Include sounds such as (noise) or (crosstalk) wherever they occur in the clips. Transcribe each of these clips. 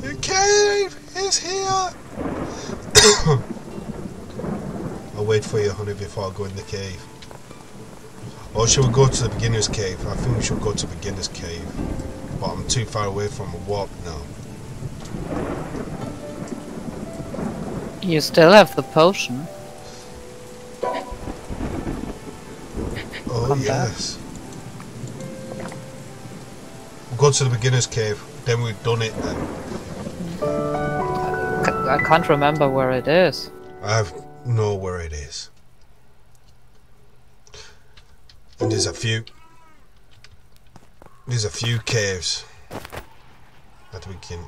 The cave is here! (coughs) I'll wait for you, honey, before I go in the cave. Or should we go to the beginner's cave? I think we should go to the beginner's cave. But I'm too far away from a warp now. You still have the potion. Oh, Come back. yes. We'll go to the beginner's cave. Then we've done it then. I can't remember where it is. I know where it is. And there's a few. There's a few caves that we can.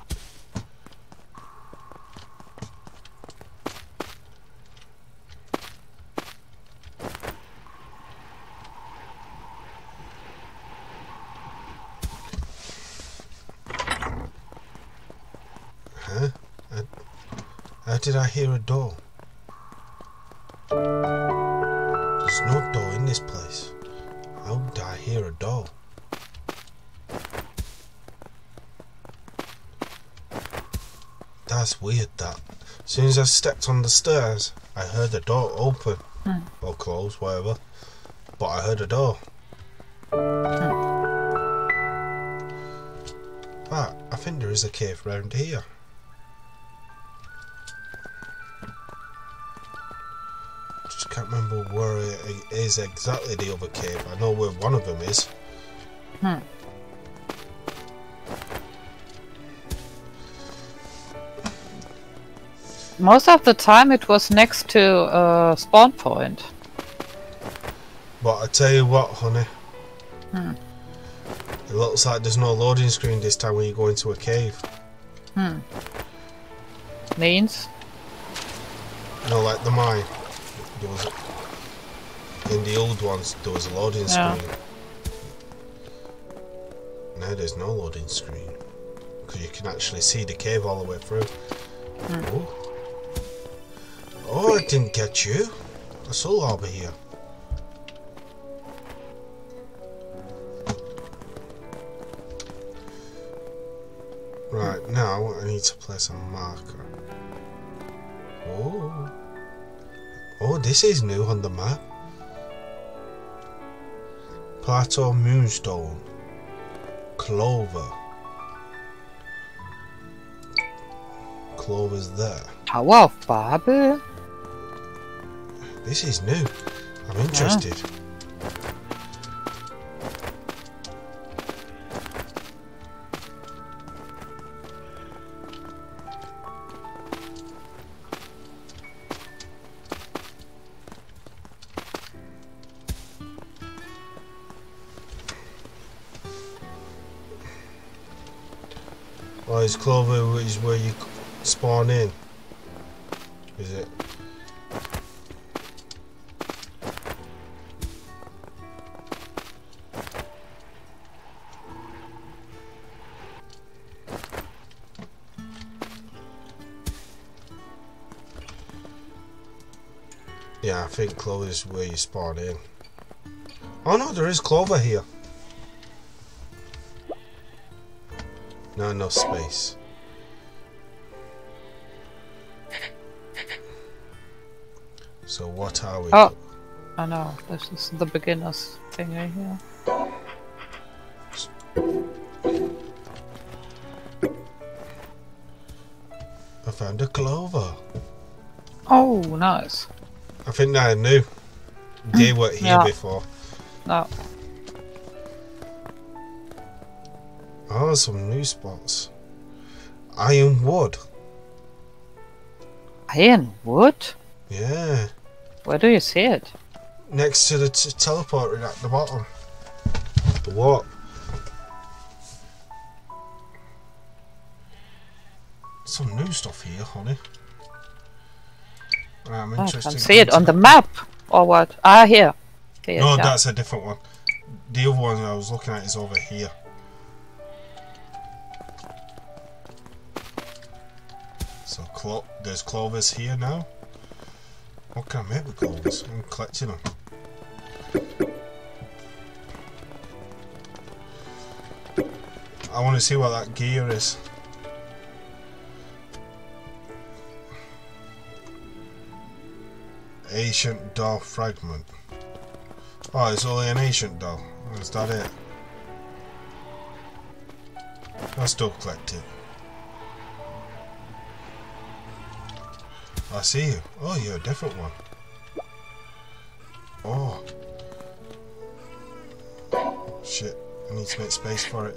Huh? Uh, How did I hear a door? There's no door in this place. How did I hear a door? That's weird, that. As soon as I stepped on the stairs, I heard the door open. Hmm. Or close, whatever. But I heard a door. But I think there is a cave round here. Can't remember where it is exactly the other cave. I know where one of them is. Hmm. Most of the time it was next to uh, spawn point. But I tell you what, honey. Hmm. It looks like there's no loading screen this time when you go into a cave. Hmm. Means? No, like the mine. There was in the old ones there was a loading Yeah. screen. Now there's no loading screen because you can actually see the cave all the way through. Hmm. Oh. oh, I didn't get you. I saw over here. Right now, I need to place a marker. Oh. Oh, this is new on the map. Plateau Moonstone. Clover. Clover's there. Of Babel? This is new. I'm interested. Oh, where you spawn in? Is it? Yeah, I think Clover is where you spawn in. Oh no, there is Clover here. Not enough space. So what are we? Oh. I know, this is the beginner's thingy here. I found a Clover. Oh, nice. I think I knew. They mm, were here Yeah. before. No. Oh, some new spots. Iron wood. Iron wood? Yeah. Where do you see it? Next to the t- teleporter at the bottom. The what? Some new stuff here, honey. I'm Oh, I can see it on the map. Or what? Ah, here. It, No, yeah. that's a different one. The other one I was looking at is over here. So clo- there's clovers here now. Okay, I make out with golds. I'm collecting them. I want to see what that gear is. Ancient doll fragment. Oh, it's only an ancient doll. Is that it? That's still collected. I see you. Oh, you're a different one. Oh. Shit. I need to make space for it.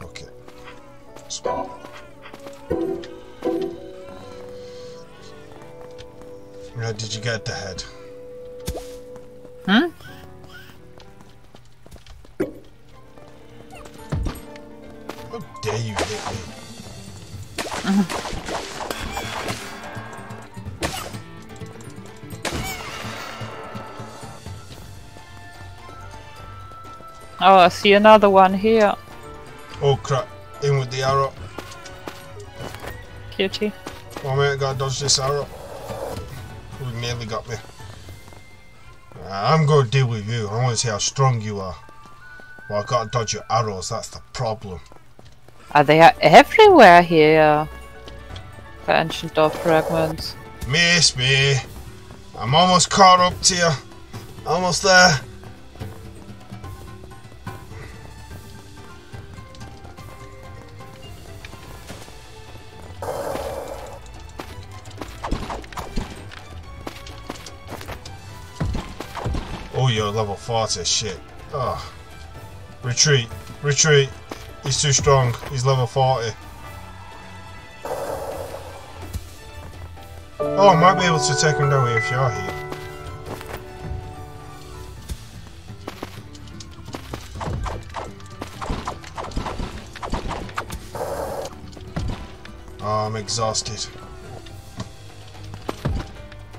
Fuck it. Spot. Right, did you get the head? I see another one here. Oh crap. In with the arrow. Cutie. Oh mate, gotta dodge this arrow. You nearly got me. I'm gonna deal with you. I wanna see how strong you are. Well, I gotta dodge your arrows, that's the problem. Are they everywhere here? The ancient door fragments. Miss me. I'm almost caught up to you. Almost there. Level 40. Shit. Oh. Retreat. Retreat. He's too strong. He's level 40. Oh, I might be able to take him down if you're here. Oh, I'm exhausted.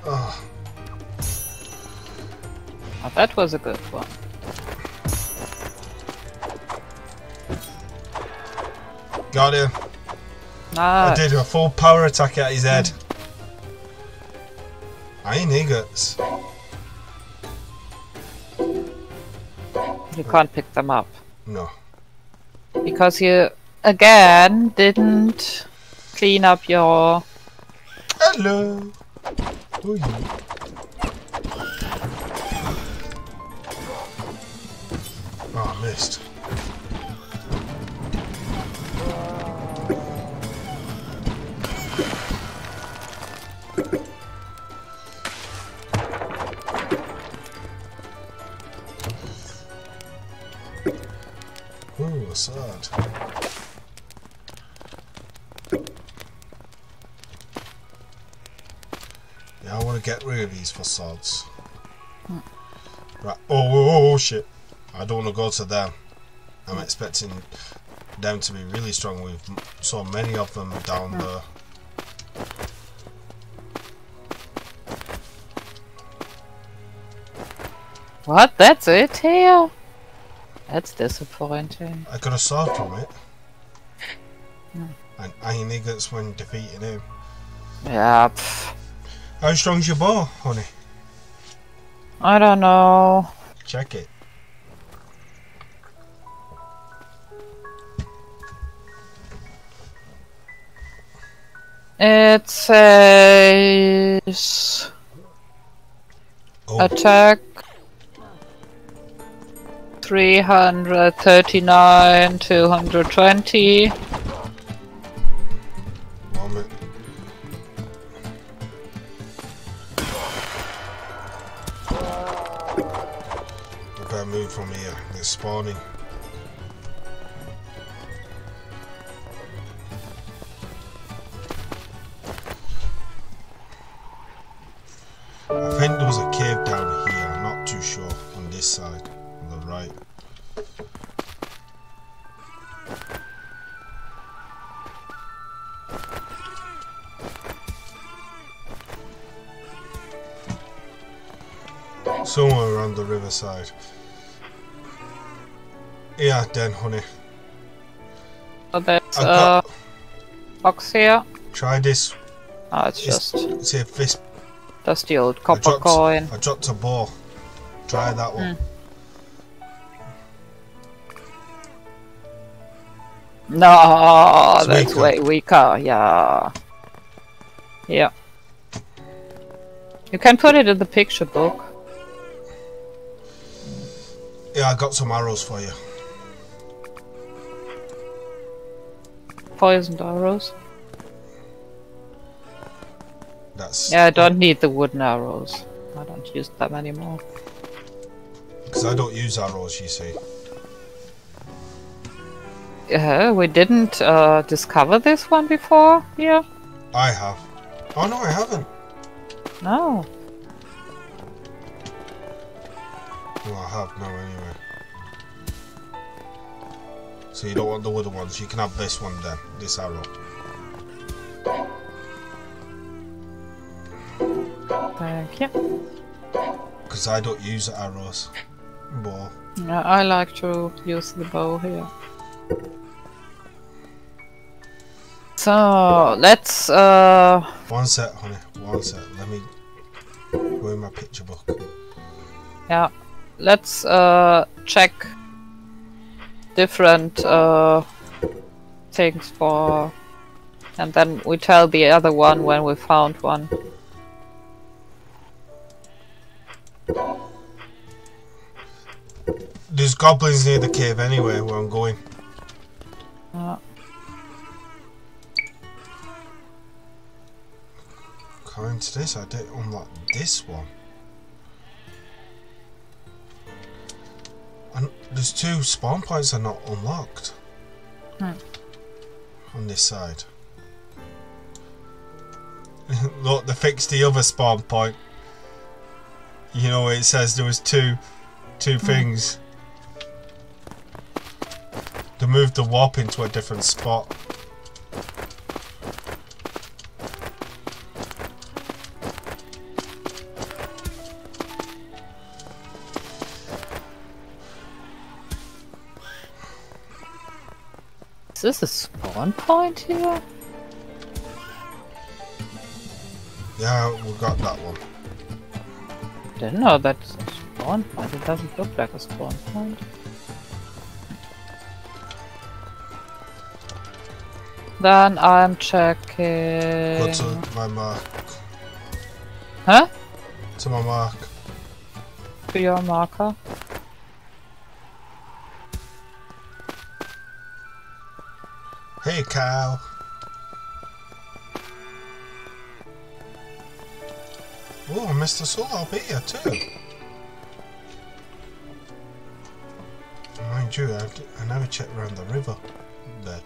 Oh, Oh, that was a good one. got him. Ah, I did a full power attack at his head. I Iron ingots. you can't pick them up. No. Because you, again, didn't clean up your... Hello. Who are you? Oh, I missed. Ooh, a sword. Yeah, I want to get rid of these facades. Right. Oh, oh, oh, shit. I don't want to go to them. I'm expecting them to be really strong with so many of them down hmm. there. What? That's it here? That's disappointing. I got a sword from it. Hmm. And iron ingots when defeating him. Yeah, pff, How strong's your bow, honey? I don't know. Check it. It says Oh, attack 339, 220. moment. I move from here. They're spawning. I think there was a cave down here. I'm not too sure on this side, on the right. Somewhere around the riverside. Yeah, then, honey. So I a got. box here. Try this. Oh, it's It's, just it's a fist. The old I copper dropped, coin. I dropped a ball. Try mm. that one. No, It's that's weaker. way weaker. Yeah. Yeah. You can put it in the picture book. Yeah, I got some arrows for you. Poisoned arrows. That's Yeah, I don't need the wooden arrows. I don't use them anymore. because I don't use arrows. You see. Yeah, we didn't uh, discover this one before. Yeah. I have. Oh no, I haven't. No. Well, I have now anyway. So you don't want the wooden ones. You can have this one then. This arrow. Thank you. Because I don't use arrows. Bow. Yeah, I like to use the bow here. So let's uh One set, honey. One set. Let me go in my picture book. yeah let's uh check different uh things for and then we tell the other one when we found one. Goblins near the cave anyway where I'm going. Uh, According to this, I did unlock this one. And there's two spawn points are not unlocked. Hmm. On this side. (laughs) Look, they fixed the other spawn point. You know, it says there was two, two things. Moved the warp into a different spot. is this a spawn point here? Yeah, we got that one. Didn't know that's a spawn point. It doesn't look like a spawn point. Then I'm checking. Go to my mark. Huh? To my mark. To your marker. Hey, cow. Oh, Mr. Soul, I'll be here too. Mind you, I, I never checked around the river bed.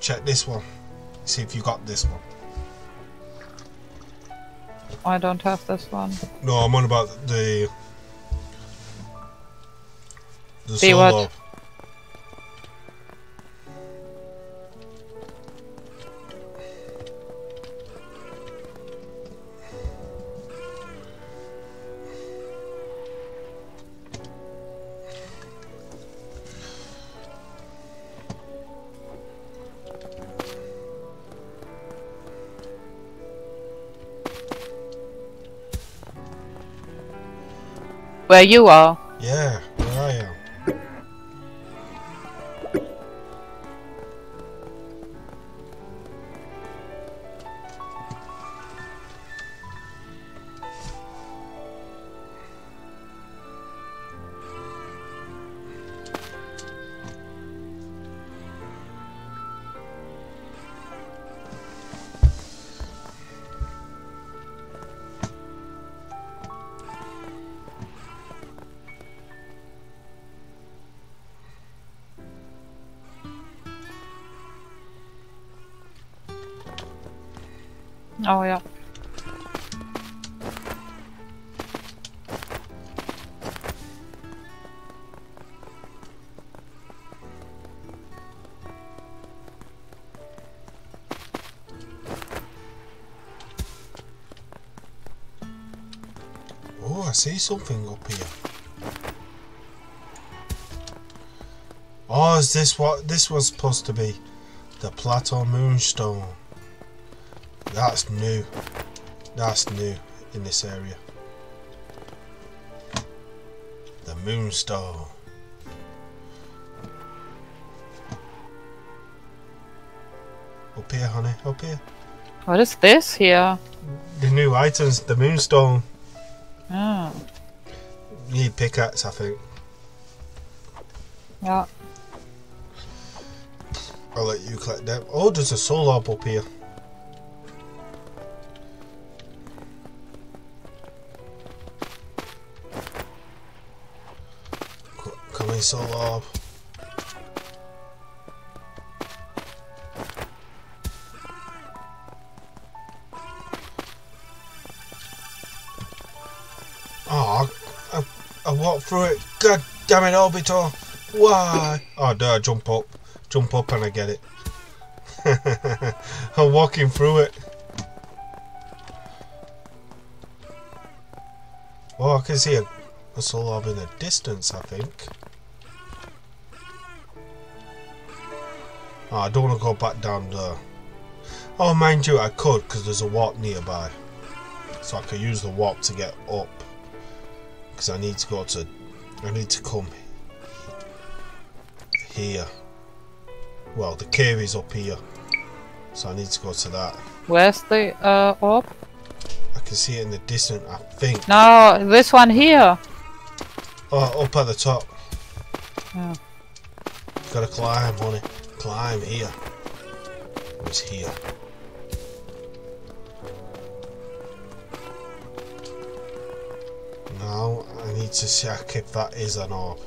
Check this one. See if you got this one. I don't have this one. No, I'm on about the the The what? Where you are? Yeah, Oh yeah. Oh, I see something up here. Oh, is this what this was supposed to be? The Plateau Moonstone. That's new. That's new in this area. The Moonstone. Up here, honey. Up here. What is this here? The new items. The Moonstone. Ah. Oh, You need pickaxe, I think. yeah. I'll let you collect them. Oh, there's a soul orb up here. Come in. Uh, oh, I, I, I walked through it. God damn it, Obito. Why? Oh, I jump up? Jump up and I get it. (laughs) I'm walking through it. Oh, I can see a, a orb in the distance, I think. Oh, I don't want to go back down there. Oh, mind you, I could because there's a warp nearby. So I could use the warp to get up. Because I need to go to... I need to come here. Well, the cave is up here. So I need to go to that. Where's the uh, orb? I can see it in the distance, I think. No, this one here. Oh, up at the top. Yeah. Gotta climb, honey. Climb here. It's here. Now I need to check if that is an orb.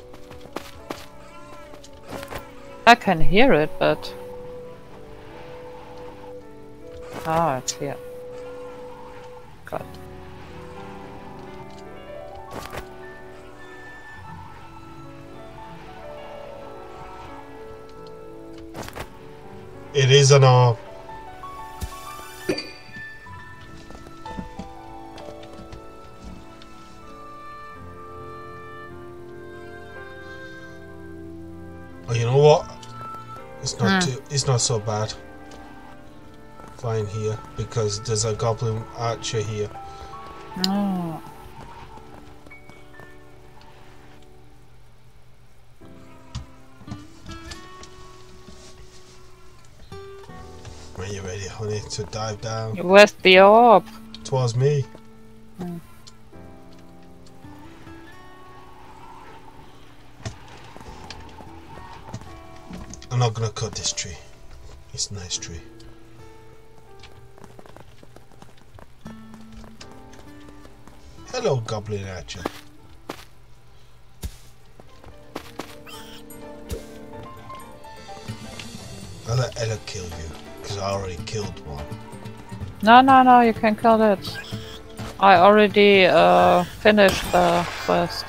I can hear it, but. Ah, it's here. It is an orb. Oh, you know what? It's not Hmm. too, it's not so bad. Flying here because there's a goblin archer here. Oh. To dive down Where's the orb? towards me? Hmm. I'm not gonna cut this tree. It's a nice tree. Hello, Goblin Archer. I'll let Ella kill you, because I already killed one. No, no, no, you can kill it. I already uh, finished the quest.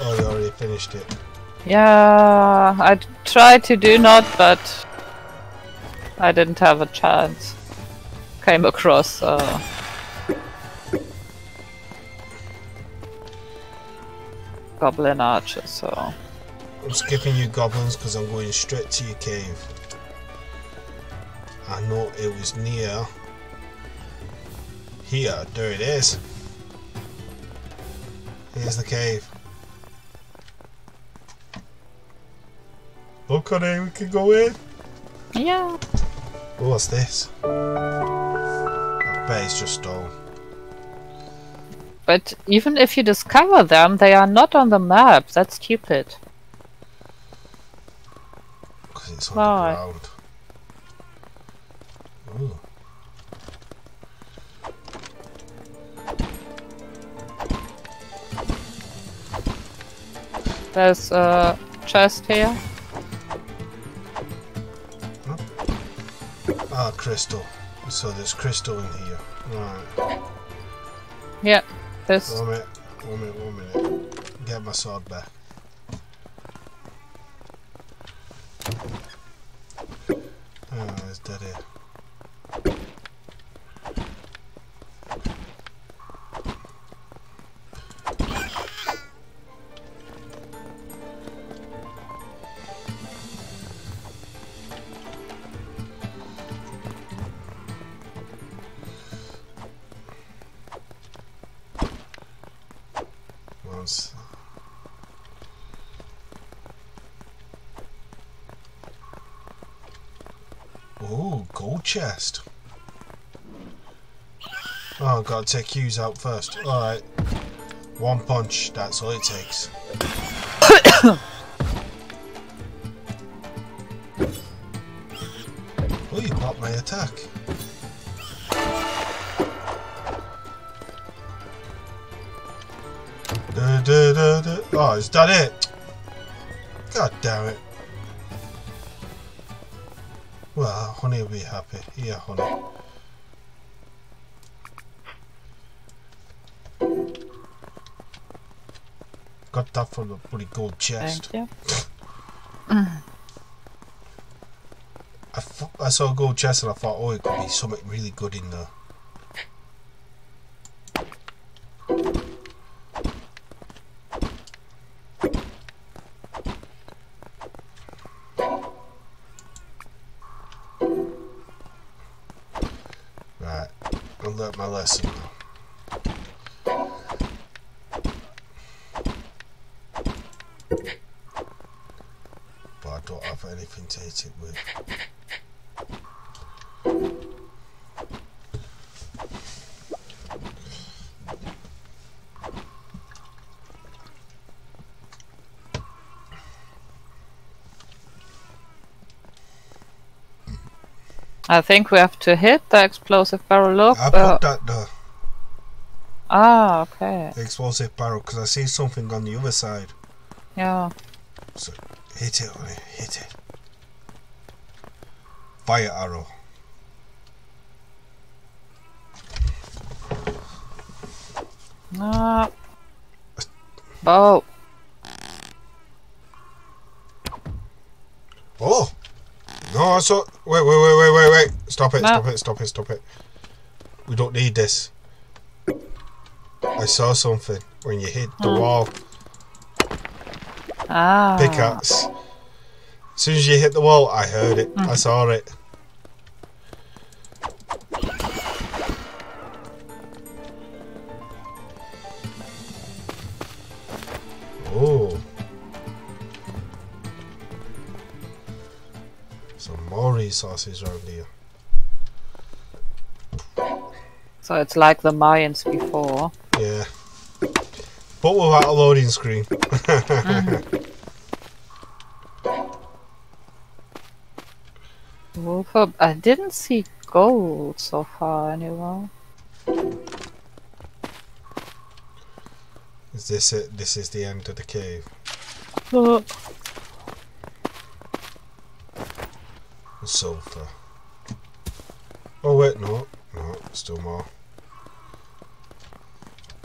Oh, you already finished it. Yeah, I tried to do not, but I didn't have a chance. Came across uh, goblin archer, so I'm skipping you goblins because I'm going straight to your cave. I know it was near here. There it is. Here's the cave. Look it, we can go in. yeah. What's this? I bet it's just stone. But even if you discover them, they are not on the map. That's stupid. Because it's on Why? the ground. There's a chest here. Ah, crystal. So there's crystal in here. Right. Yeah, this. One minute, one minute, one minute. Get my sword back. Oh, it's dead here. Once. Chest. Oh, I've got to take Hughes out first. Alright. One punch, that's all it takes. (coughs) oh, you blocked my attack. Da, da, da, da. Oh, is that it? God damn it. Honey will be happy. Yeah, honey. Got that from the bloody gold chest. Thank you. I, I saw a gold chest and I thought, oh, it could be something really good in there. I think we have to hit the explosive barrel. Look. I uh, put that there, ah, okay. the explosive barrel, because I see something on the other side. Yeah. So hit it, honey, hit it. Fire arrow. Ah. Oh. Oh! I saw. Wait, wait, wait, wait, wait, wait. Stop it, stop it, stop it, stop it. We don't need this. I saw something when you hit the Hmm. wall. Ah. Pickaxe. As soon as you hit the wall, I heard it. I saw it. More resources around here. So it's like the Mayans before. Yeah. But without a loading screen. (laughs) Wolf up. I didn't see gold so far anyway. Is this it? This is the end of the cave. Uh, Sulfur. Oh wait, no, no, still more.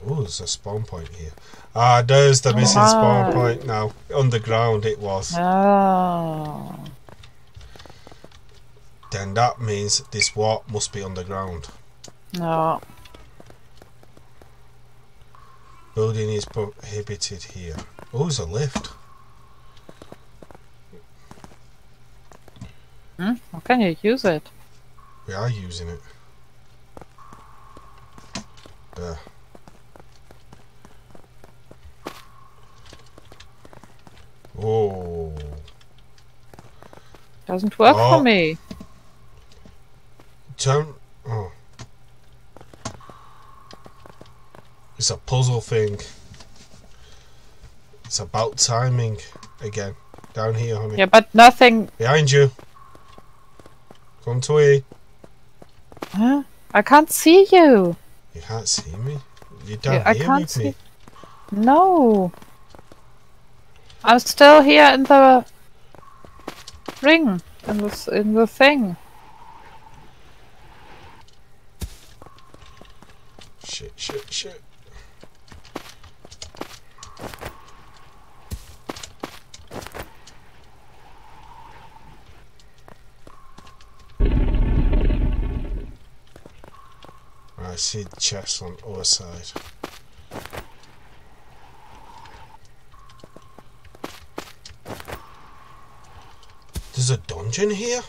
Oh, there's a spawn point here. Ah, there's the missing spawn Ah. point now. Underground it was. Oh. Then that means this warp must be underground. No. Building is prohibited here. Oh, there's a lift. Hmm? How can you use it? We are using it. There. Oh. Doesn't work Oh. for me. Turn. Oh. It's a puzzle thing. It's about timing again. Down here, honey. Yeah, but nothing. Behind you. Come to me. Huh? I can't see you. You can't see me. You're down Yeah, I here can't me. see. No. I'm still here in the ring, in the in the thing. Shit, shit, shit. See the chest on the other side. There's a dungeon here?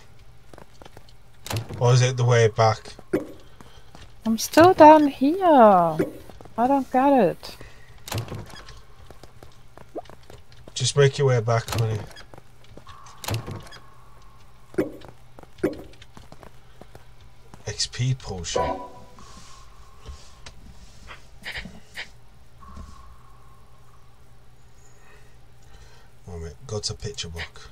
Or is it the way back? I'm still down here. I don't get it. Just make your way back, honey. XP potion. Moment, go to picture book.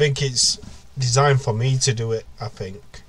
Think it's designed for me to do it, I think.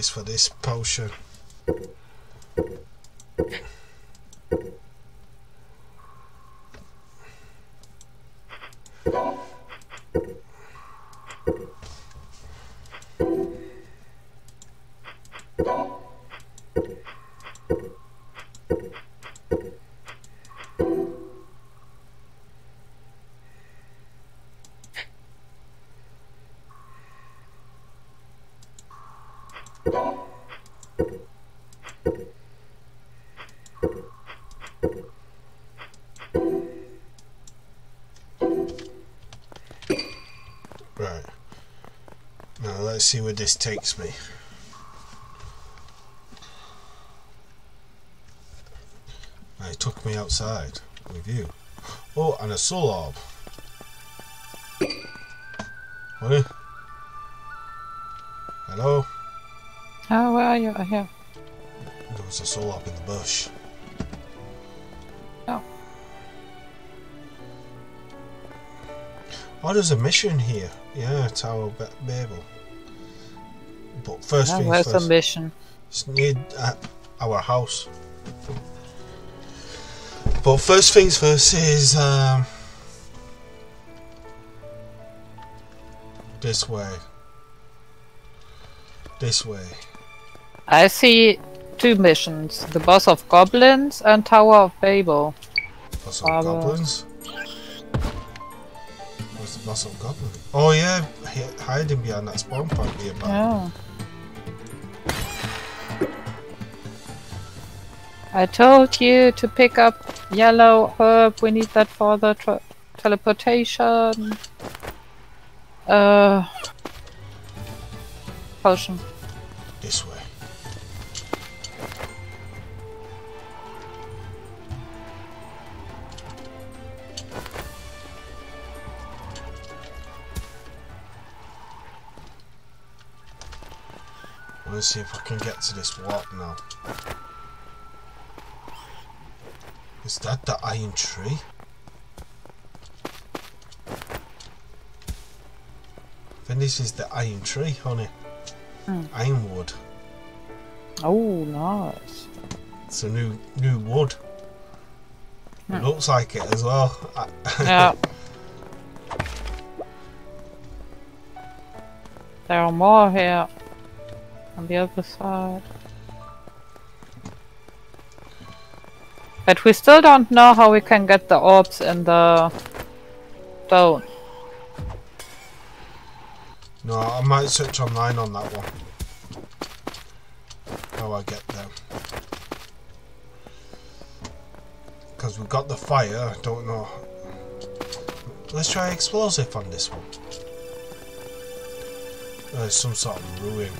Space for this potion. Let's see where this takes me. Now, It took me outside with you. Oh, and a soul orb. Honey? Hello? Oh, where are you? Oh, here. There was a soul orb in the bush. Oh. Oh, there's a mission here. Yeah, Tower Ba- Babel. But first things first. mission? It's near uh, our house. But first things first is um, this way. This way. I see two missions: the boss of goblins and Tower of Babel. Boss of Bravo. goblins. Where's the boss of goblins? Oh yeah, hiding behind that spawn point nearby. I told you to pick up yellow herb. We need that for the teleportation. Uh, potion. This way. Let's see if I can get to this warp now. Is that the iron tree? I think this is the iron tree, honey. Hmm. Ironwood. Oh, nice. It's a new new wood. It looks like it as well. (laughs) Yeah. there are more here on the other side. But we still don't know how we can get the orbs in the stone. no, I might search online on that one. how I get them. Because we've got the fire, I don't know. Let's try explosive on this one. There's some sort of ruin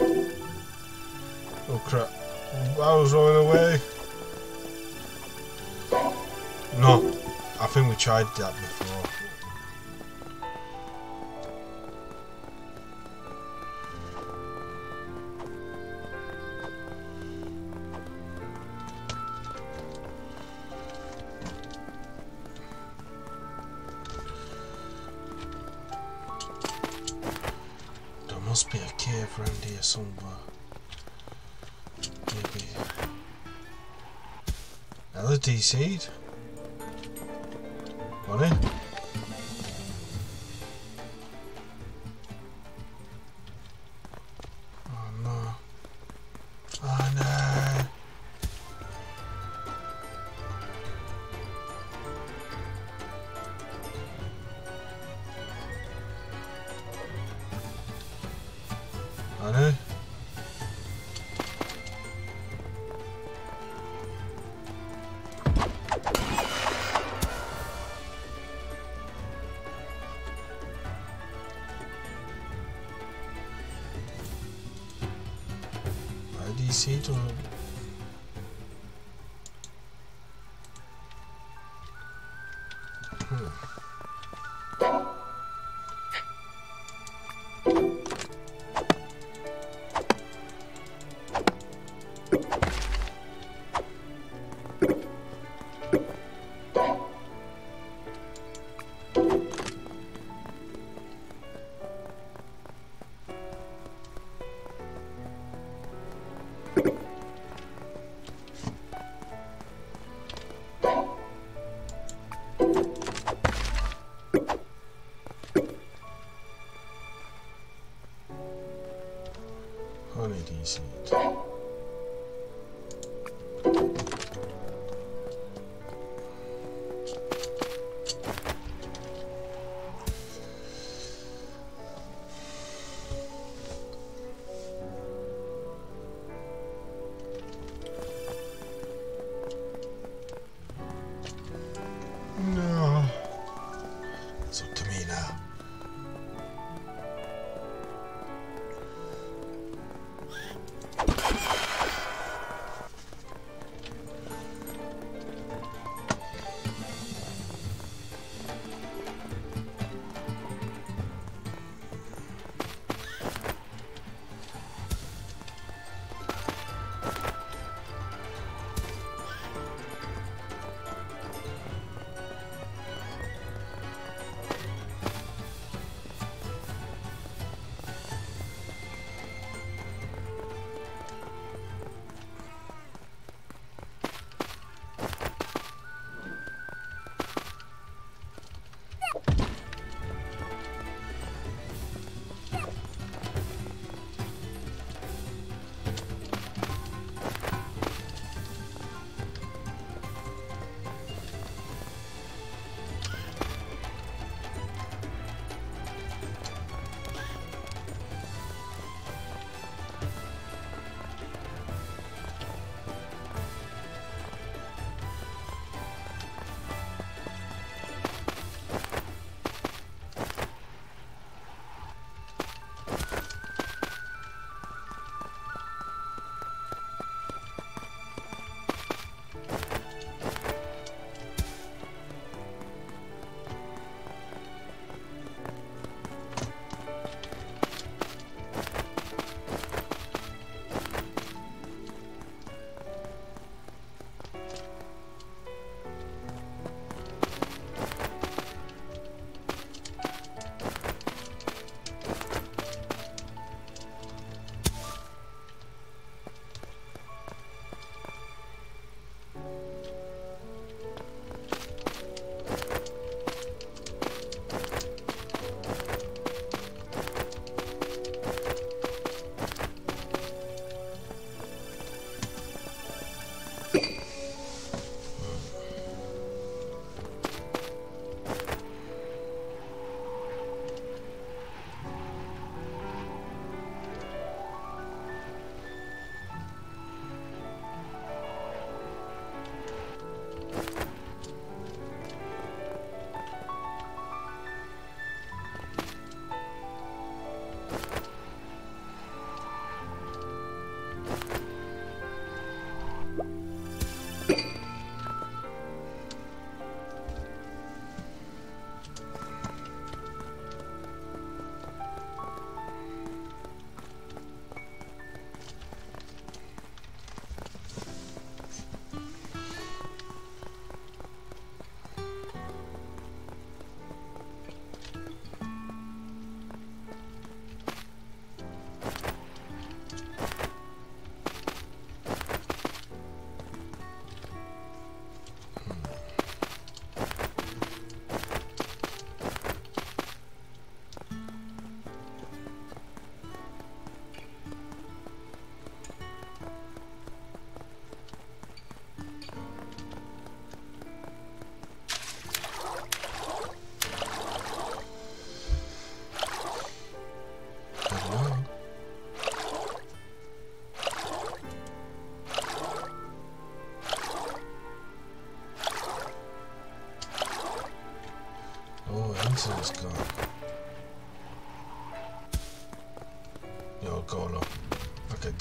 it. Oh crap. I was running away. No, I think we tried that before. There must be a cave around here somewhere. LED seed? Money? Oh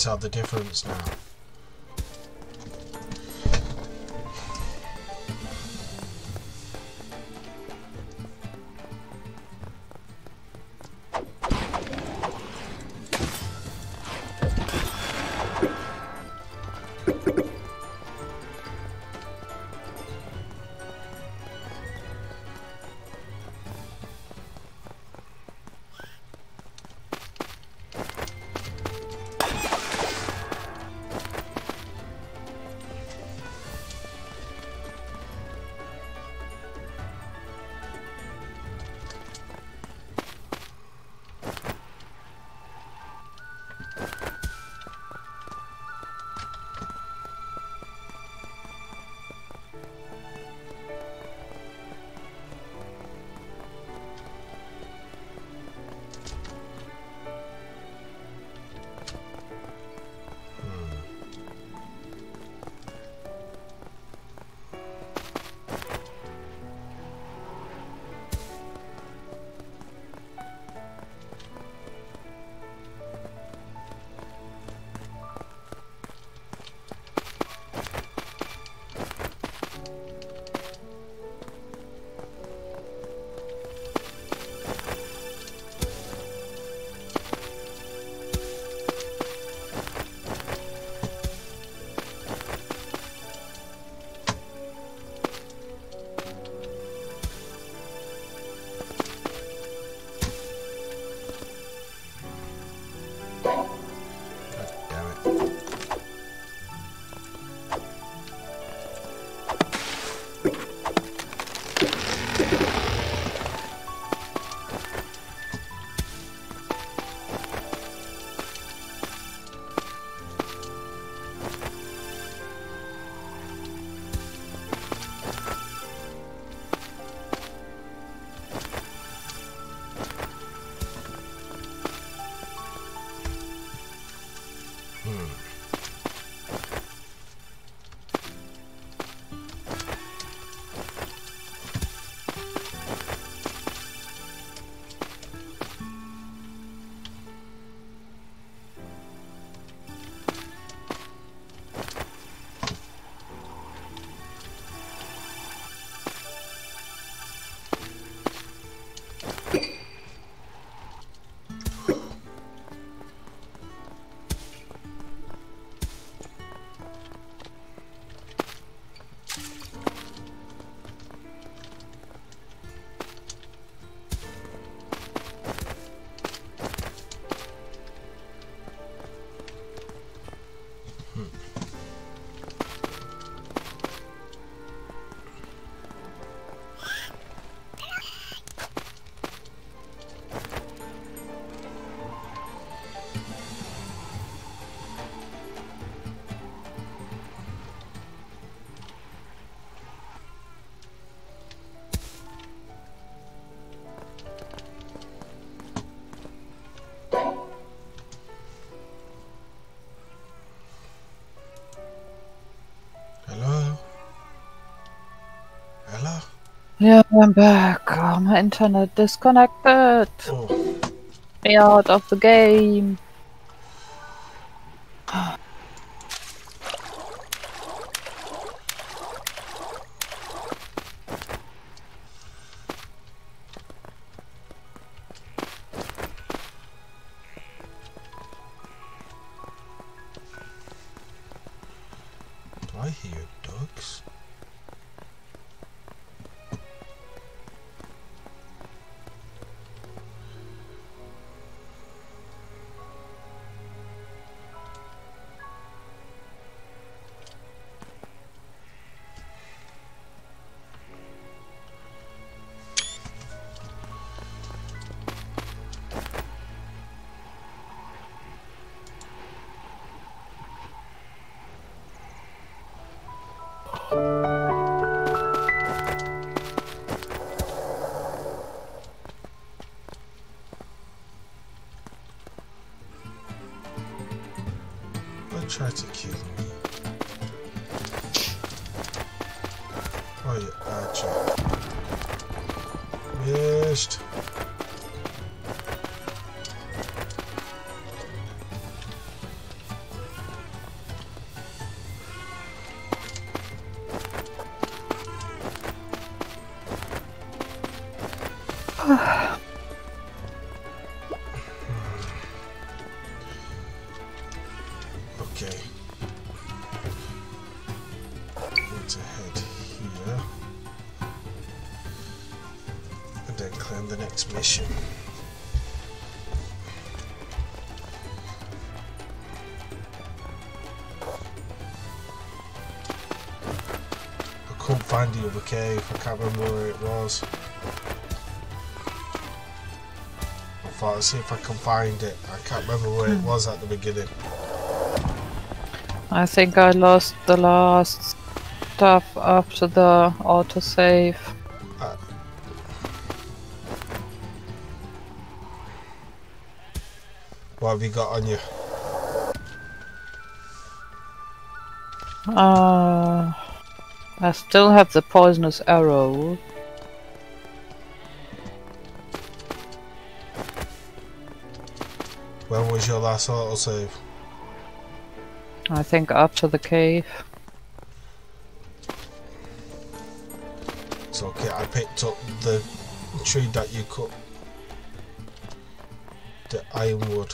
tell the difference now. Yeah, I'm back. Oh, my internet disconnected. Oh, Me out of the game. I couldn't find cave, I can't remember where it was. I thought I'd see if I can find it. I can't remember where it was at the beginning. I think I lost the last stuff after the autosave. What have you got on you? Uh, I still have the poisonous arrow. When was your last autosave? I think after the cave. It's okay, I picked up the tree that you cut. The ironwood.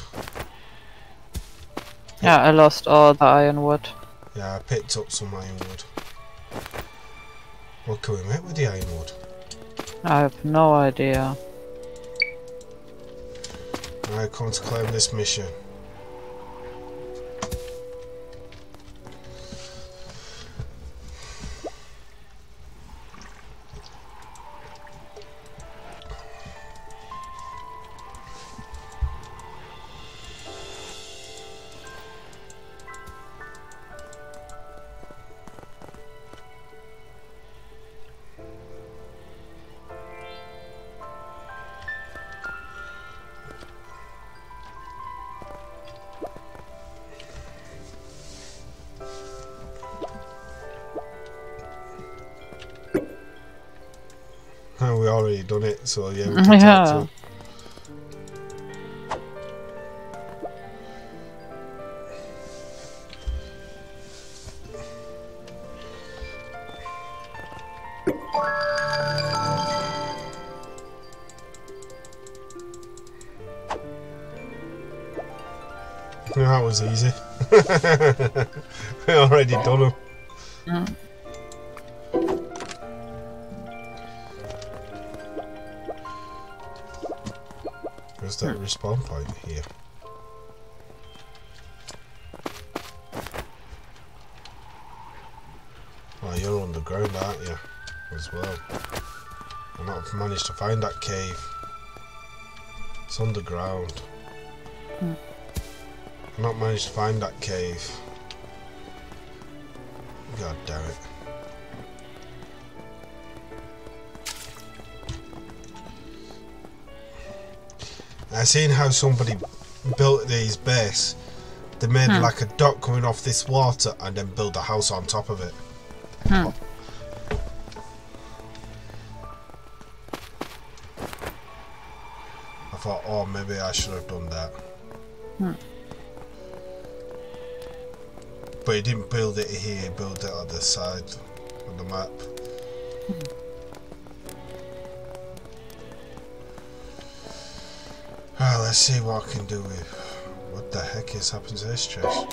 Yeah, I lost all the ironwood. Yeah, I picked up some ironwood. What can we make with the ironwood? I have no idea. I come to claim this mission. So yeah, we can talk to him. That was easy. (laughs) we already done them. Where's mm. Respawn point here? Oh, you're underground, aren't you? As well. I've not managed to find that cave. It's underground. Hmm. I've not managed to find that cave. I seen how somebody built these base. They made Hmm. like a dock coming off this water and then build a house on top of it. Hmm. I thought, oh, maybe I should have done that. Hmm. But he didn't build it here, he built it on the side of the map. Let's see what I can do with. What the heck is happening to this chest?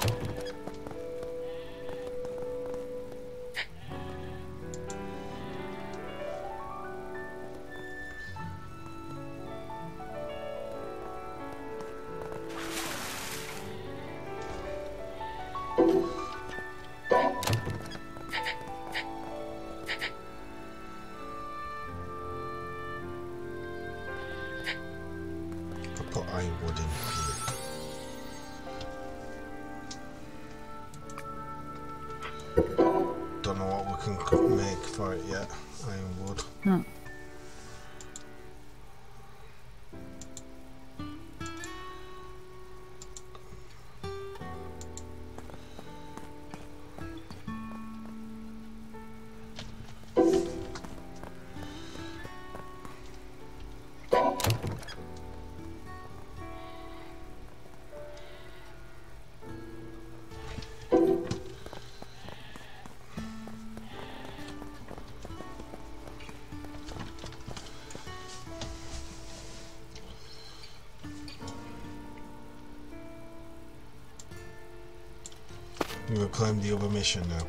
You will climb the other mission now.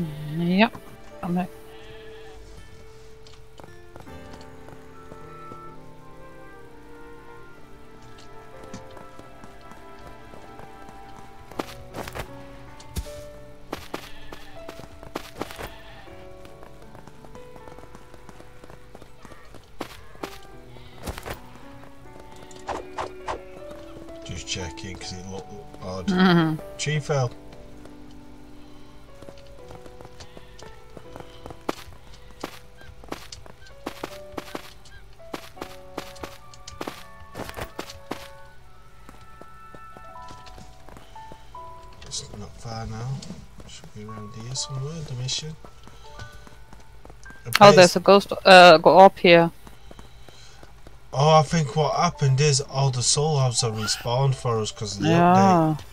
Mm, yep. I'm like, fell. It's not far now. Should be around here somewhere, the mission. Oh, there's a ghost. Uh, go up here. Oh, I think what happened is all the soul orbs are respawned for us because of the update. Yeah. means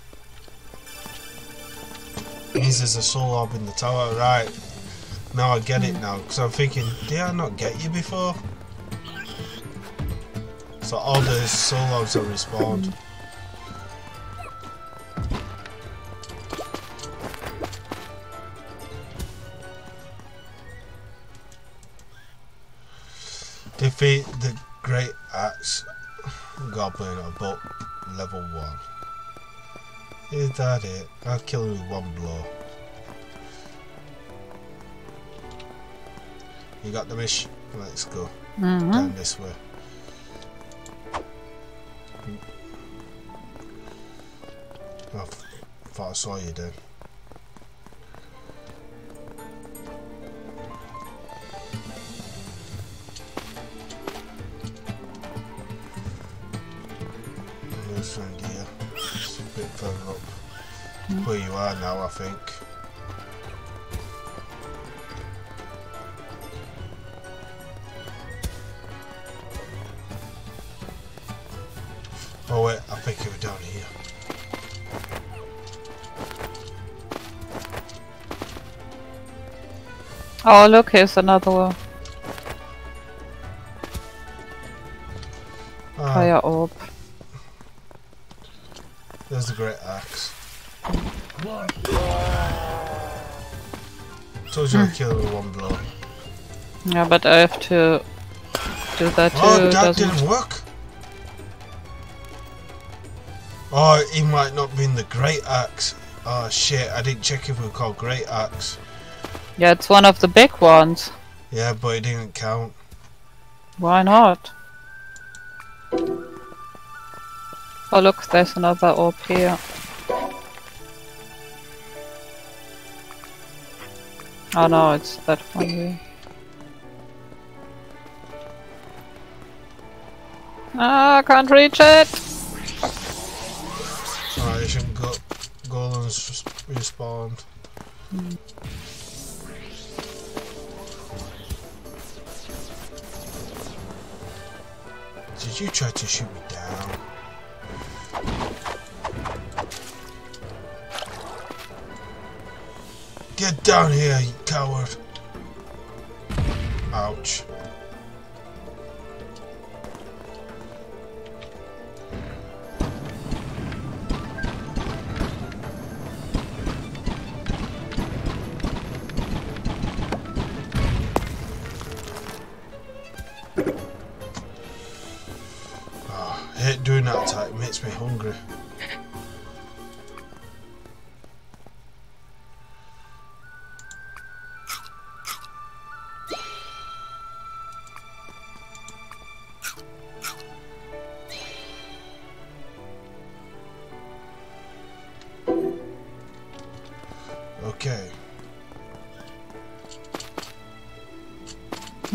there's a soul orb in the tower, right? Now I get it now, because I'm thinking, did I not get you before? So all the soul orbs are respawned. Defeat the Great Axe Goblin about level 1. Is that it? I'll kill him with one blow. You got the mission? Let's go. Mhm. Down this way. I thought I saw you then. This round here. It's a bit further up. Where you are now, I think. Oh, look, here's another one. Ah, Fire orb. there's the great axe. Told you I'd kill with one blow. Yeah, but I have to do that too. Oh, that doesn't- didn't work. Oh, he might not be in the great axe. Oh shit, I didn't check if we were called great axe. Yeah, it's one of the big ones. Yeah, but it didn't count. Why not? Oh, look, there's another orb here. Oh no, it's that one here. Ah, I can't reach it! Alright, should go golems res- respawned. Did you try to shoot me down? Get down here, you coward! Ouch.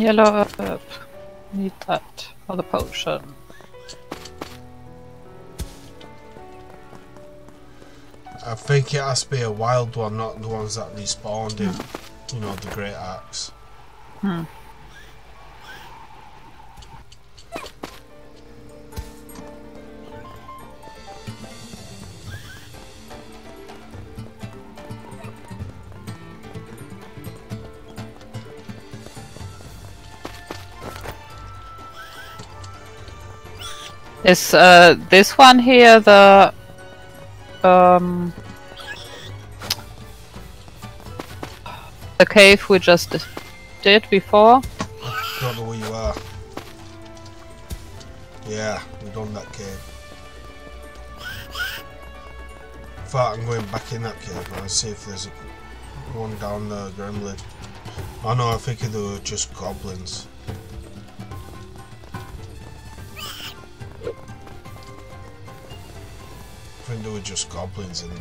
Yellow herb. Need that for the potion. I think it has to be a wild one, not the ones that respawned in, you know, the Great Axe. Hmm. Is uh, this one here the... Um, the cave we just did before? I don't know where you are. Yeah, we done that cave. In fact, I'm going back in that cave and see if there's one down the gremlin. I oh, know, I figured they were just goblins. Just goblins in there.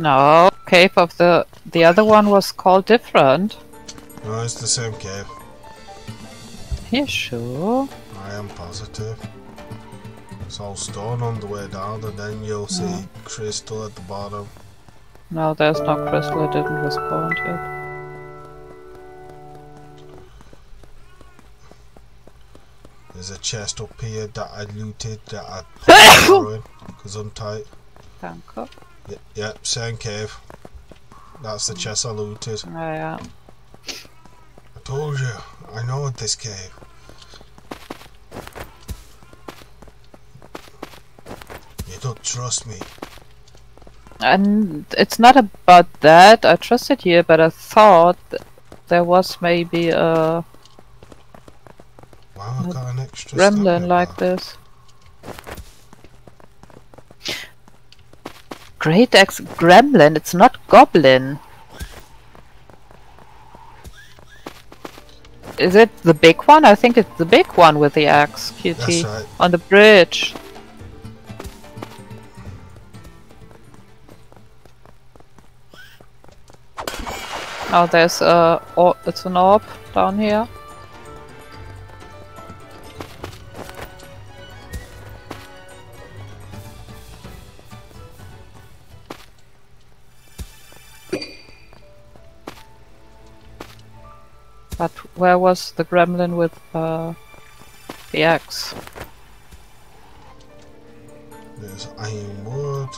No, cave of the the other one was called different. No, it's the same cave. You sure? I am positive. It's all stone on the way down, and then you'll see crystal at the bottom. No, there's no crystal. It didn't respond yet. There's a chest up here that I looted that I (coughs) put in because I'm tight. Danke. Yep, yep, same cave. That's the chest I looted. Oh, ja, ja. I told you, I know this cave. You don't trust me. And it's not about that. I trusted you, but I thought there was maybe a Wow, I got an extra gremlin like this. Great Axe Gremlin, it's not Goblin. Is it the big one? I think it's the big one with the axe, QT. Right. On the bridge. Oh, there's a. Oh, it's an orb down here. But where was the gremlin with uh, the axe? There's iron wood.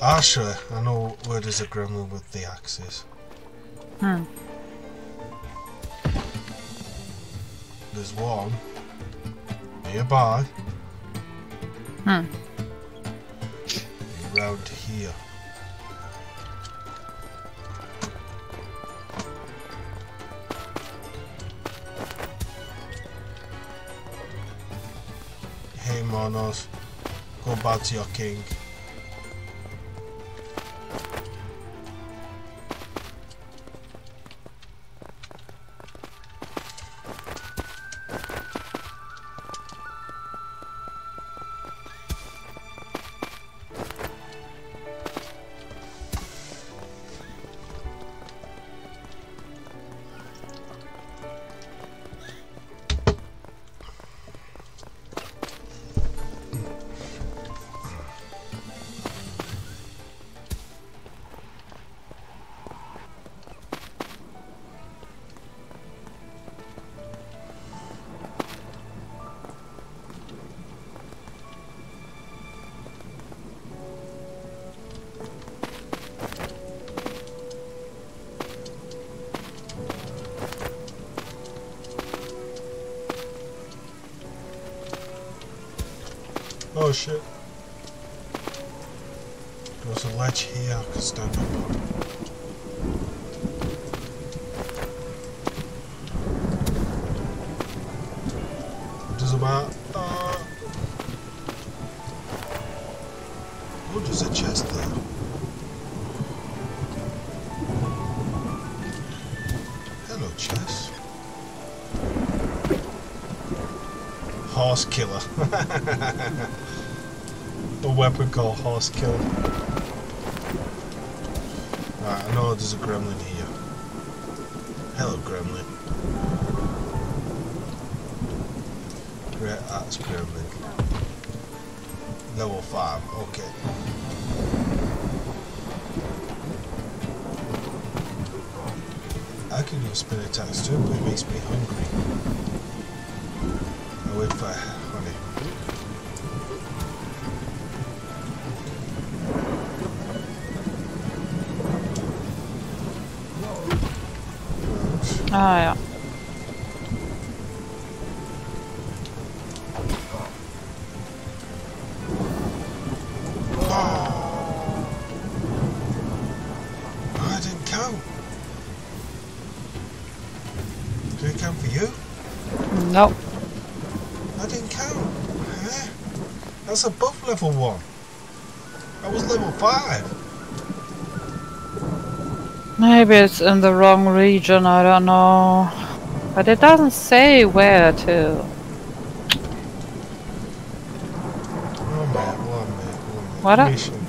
Ah, sure. I know where there's a gremlin with the axes. Hmm. There's one nearby. Hmm. Around here. Hey Monos, go back to your king. Horse killer. (laughs) a weapon called horse killer. Right, I know there's a gremlin here. Hello, gremlin. Great axe gremlin. Level 5, okay. I can do spin attacks too, but it makes me hungry. Ah, Did it count Did he come for you? No. I didn't count. Eh? That's above level one. I was level five. Maybe it's in the wrong region, I don't know. But it doesn't say where to. One minute, one minute, one minute. What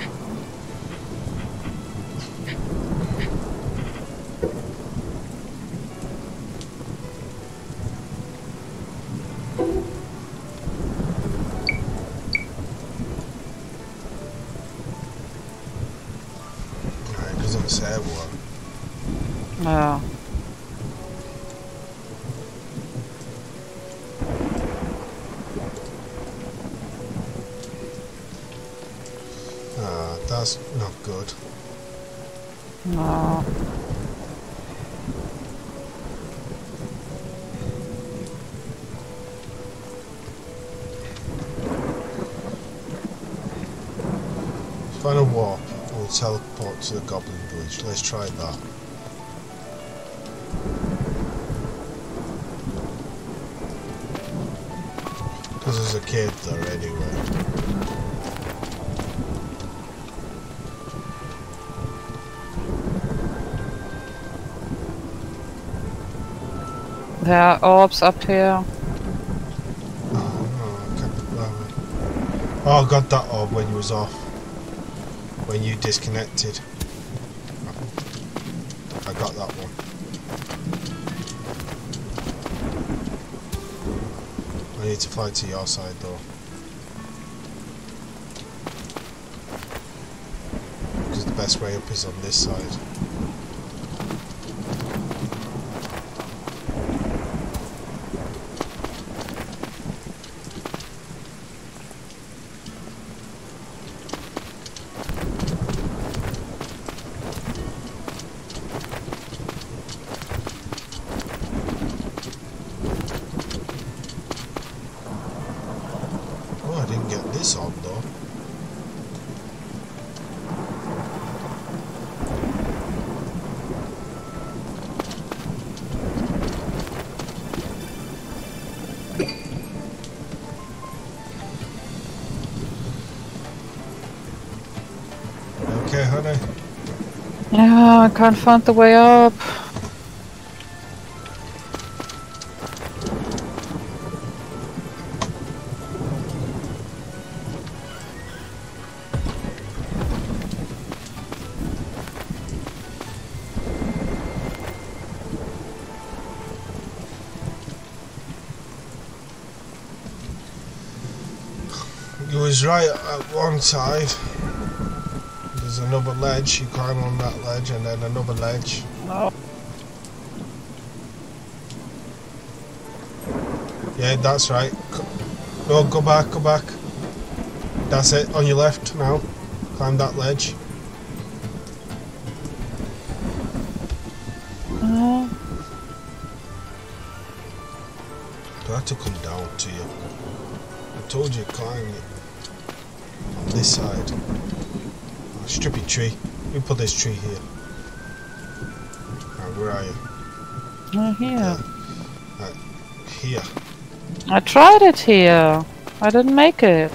to the Goblin Village. Let's try that. Because there's a cave there anyway. There are orbs up here. Oh, no, I can't remember. Oh, I got that orb when you was off. When you disconnected. Need to fly to your side though. Because the best way up is on this side. I can't find the way up. You was right at one side. There's another ledge. You climb on that ledge and then another ledge. No. Yeah, that's right. No, go back, go back. That's it. On your left now. Climb that ledge. No. Do I have to come down to you? I told you climb it. On this side. Your tree. You put this tree here. Right, where are you? Not here. Here. I tried it here. I didn't make it.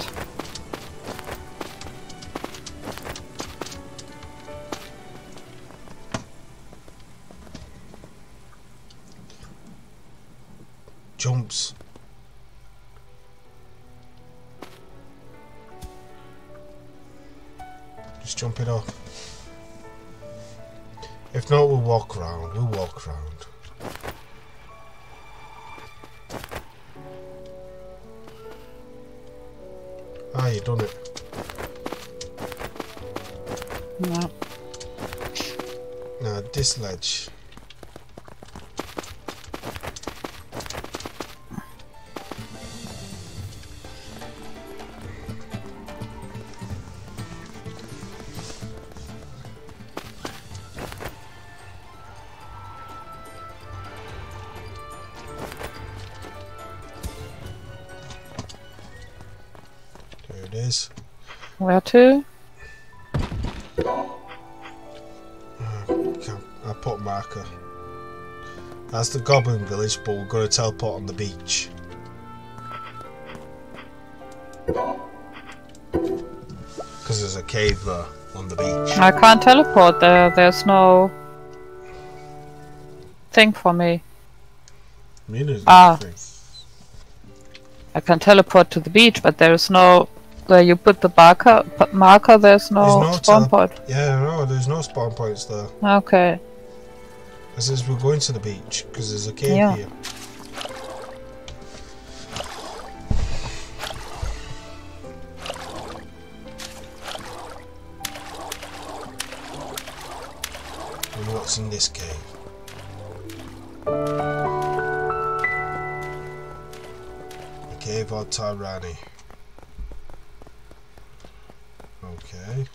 There it is. Where to? That's the Goblin Village, but we're going to teleport on the beach. Because there's a cave there on the beach. I can't teleport there. There's no thing for me. I mean, Ah. nothing. I can teleport to the beach, but there's no where you put the marker. p- Marker. There's no, There's no spawn point. Yeah, no, there's no spawn points there. Okay. It says we're going to the beach because there's a cave Yeah. here. And what's in this cave? The cave of Tyrani. Okay.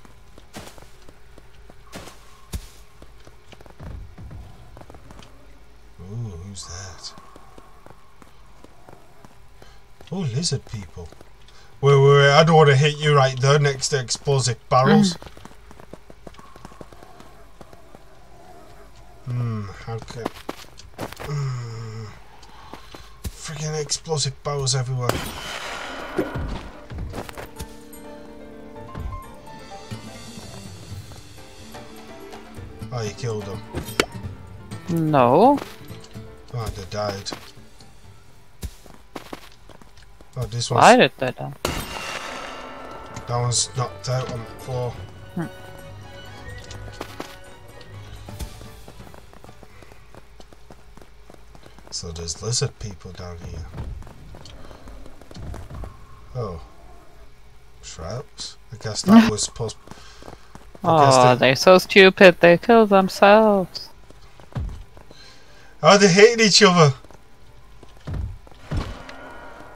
Lizard people. Wait, wait, wait, I don't want to hit you right there next to explosive barrels. Hmm, how can... Hmm. Freaking explosive barrels everywhere. Oh, you killed them. No. Oh, they died. This one's Why did they die? that one's knocked out on the floor. Hmm. So there's lizard people down here. Oh. Shrouds? I guess that (laughs) was supposed Oh, they- they're so stupid. They kill themselves. Oh, they're hitting each other!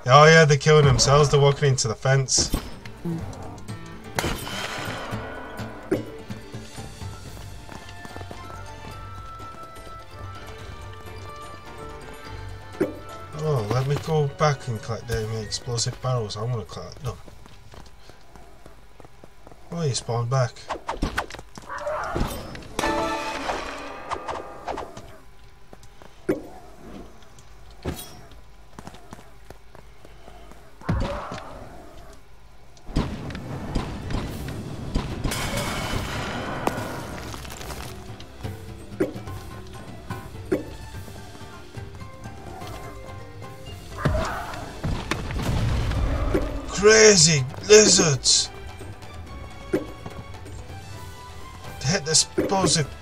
Oh yeah, they're killing themselves, they're walking into the fence. Oh, let me go back and collect them explosive barrels. I want to collect them. Oh, you spawned back.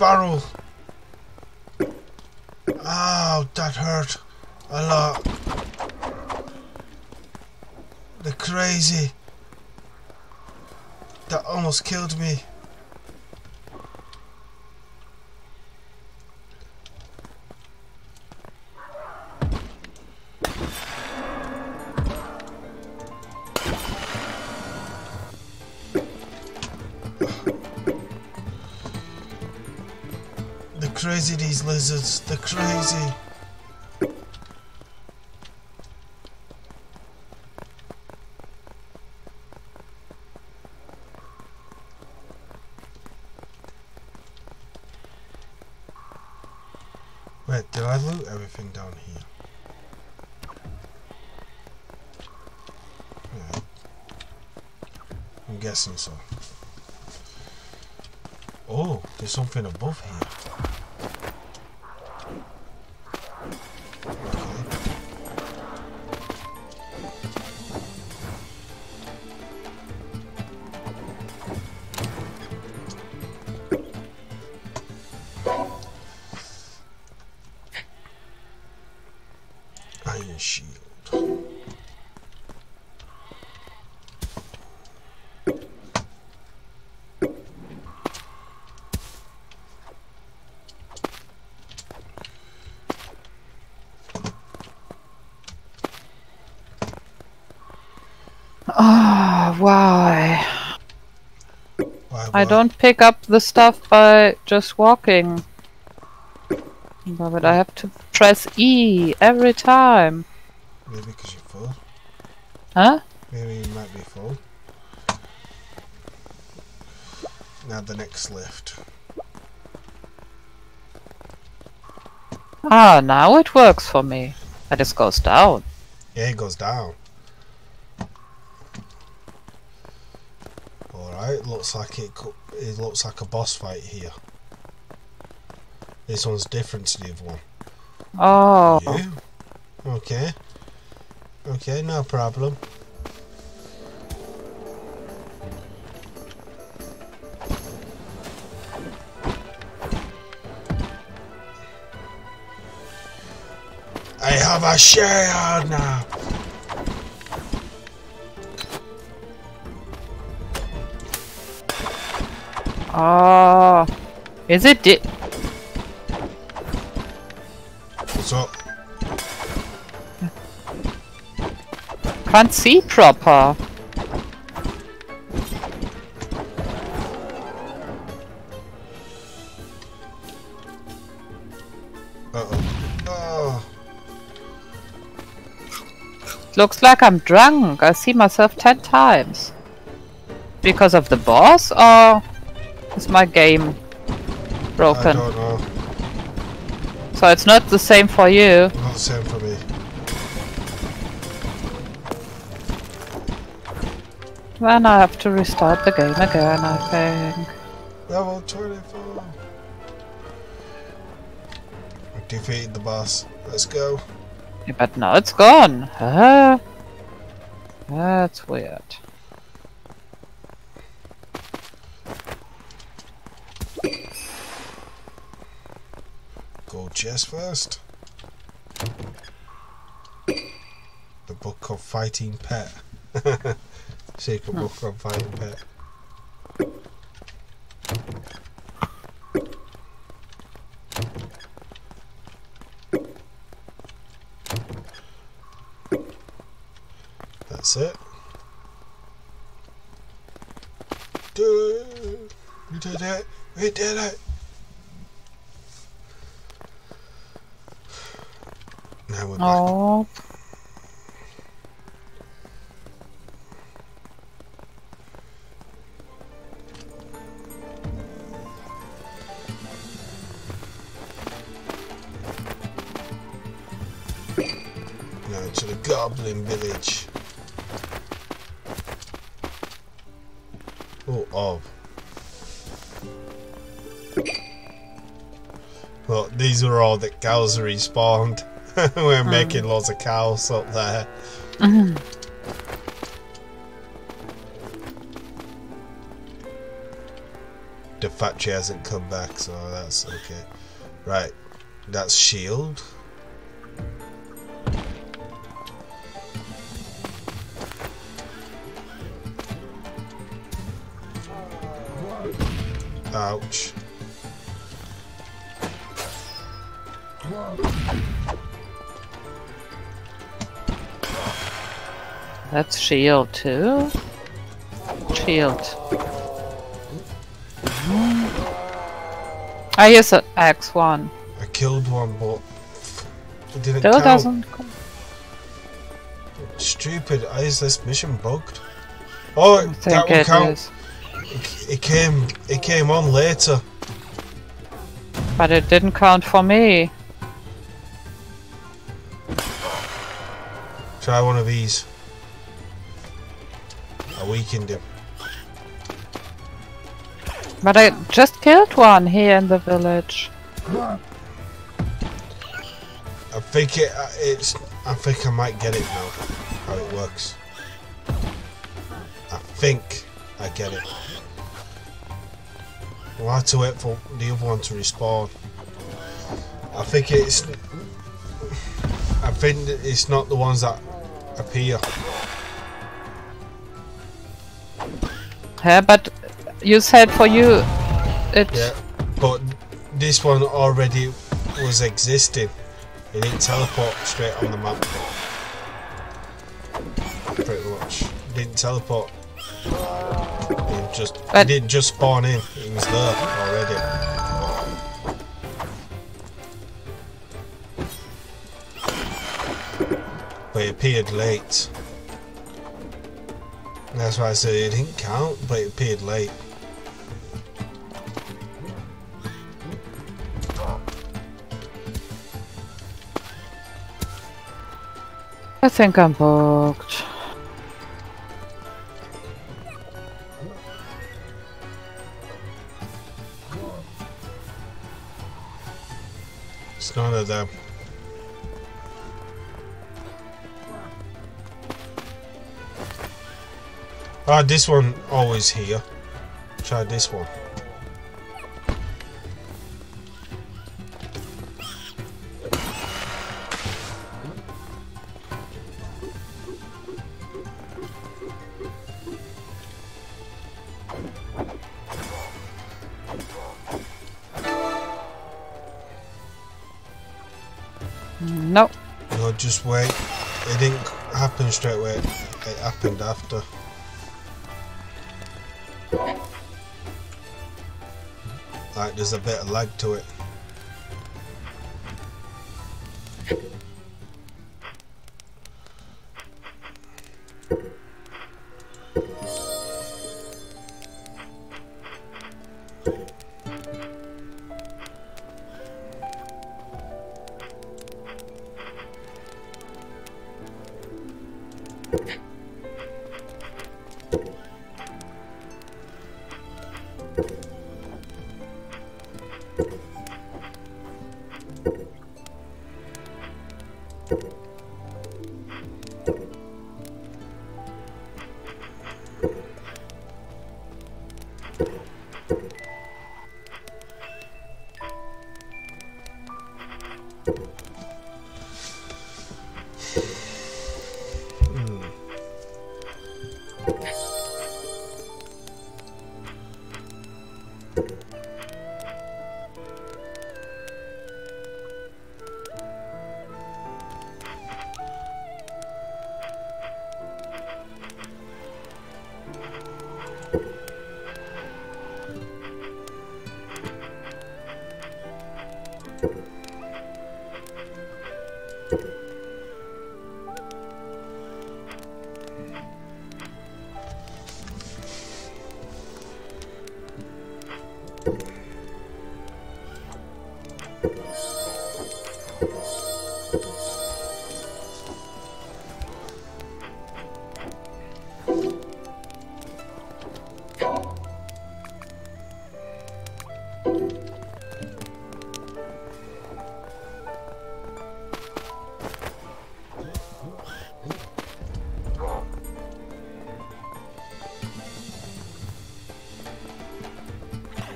Barrel. Oh, that hurt a lot. They're crazy. That almost killed me. Crazy, these lizards. They're crazy. Wait, did I loot everything down here? Yeah. I'm guessing so. Oh, there's something above here. I don't pick up the stuff by just walking. But I have to press E every time. Maybe because you're full. Huh? Maybe you might be full. Now the next lift. Ah, now it works for me. It just goes down. Yeah, it goes down. Looks like it, it looks like a boss fight here. This one's different to the other one. Oh, You? Okay. Okay, no problem. I have a share now. Oh. Is it di- What's up? Can't see proper. Uh. Oh. Looks like I'm drunk. I see myself ten times. Because of the boss, or is my game broken? So it's not the same for you. Not the same for me. Then I have to restart the game again, I think. Level 24. We defeated the boss. Let's go. Yeah, but now it's gone. That's weird. Gold chest first. The book of fighting pet. (laughs) Secret book of fighting pet. That's it. It. We did it. We did it. Now we're back. Oh, Now to the Goblin Village. Oh, oh. Well, these are all the cows that (laughs) We're um, making lots of cows up there. Mm-hmm. the factory hasn't come back, so that's okay. Right, that's shield. That's shield too. Shield. I use an X1. I killed one, but it didn't Still count. doesn't. Stupid. Is this mission bugged? Oh, that will count. is. It came. It came on later. But it didn't count for me. Try one of these. I weakened him. But I just killed one here in the village. I think it. uh, It's. I think I might get it now. How it works. I think I get it. We'll have to wait for the other one to respawn. I think it's. I think it's not the ones that appear. Yeah, but you said for you it Yeah, but this one already was existing. It didn't teleport straight on the map. Pretty much. It didn't teleport. It just it didn't just spawn in. It was there already. But it appeared late. That's why I said it didn't count, but it paid late. I think I'm booked. It's not a though. Ah, this one always here. Try this one. Nope. No, just wait. It didn't happen straight away. It happened after. Like there's a bit of lag to it.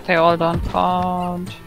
They all don't count.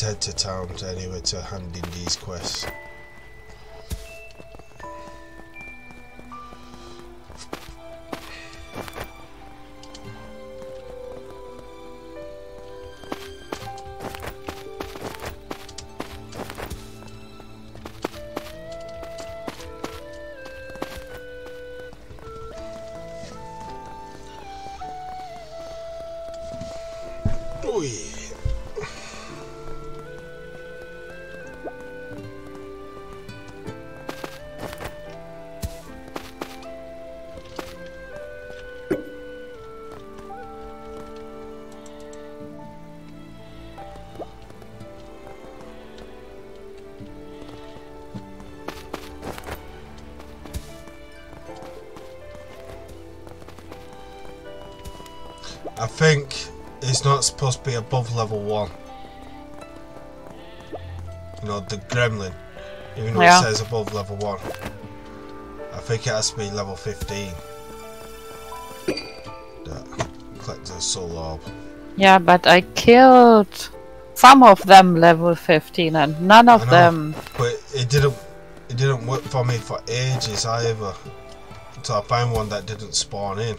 Head to town anyway to hand in these quests. It's not supposed to be above level 1. You know, the gremlin. Even though Yeah. it says above level 1. I think it has to be level 15. That soul orb. Yeah, but I killed some of them level 15 and none of know. them. But it didn't it didn't work for me for ages either. Until I found one that didn't spawn in.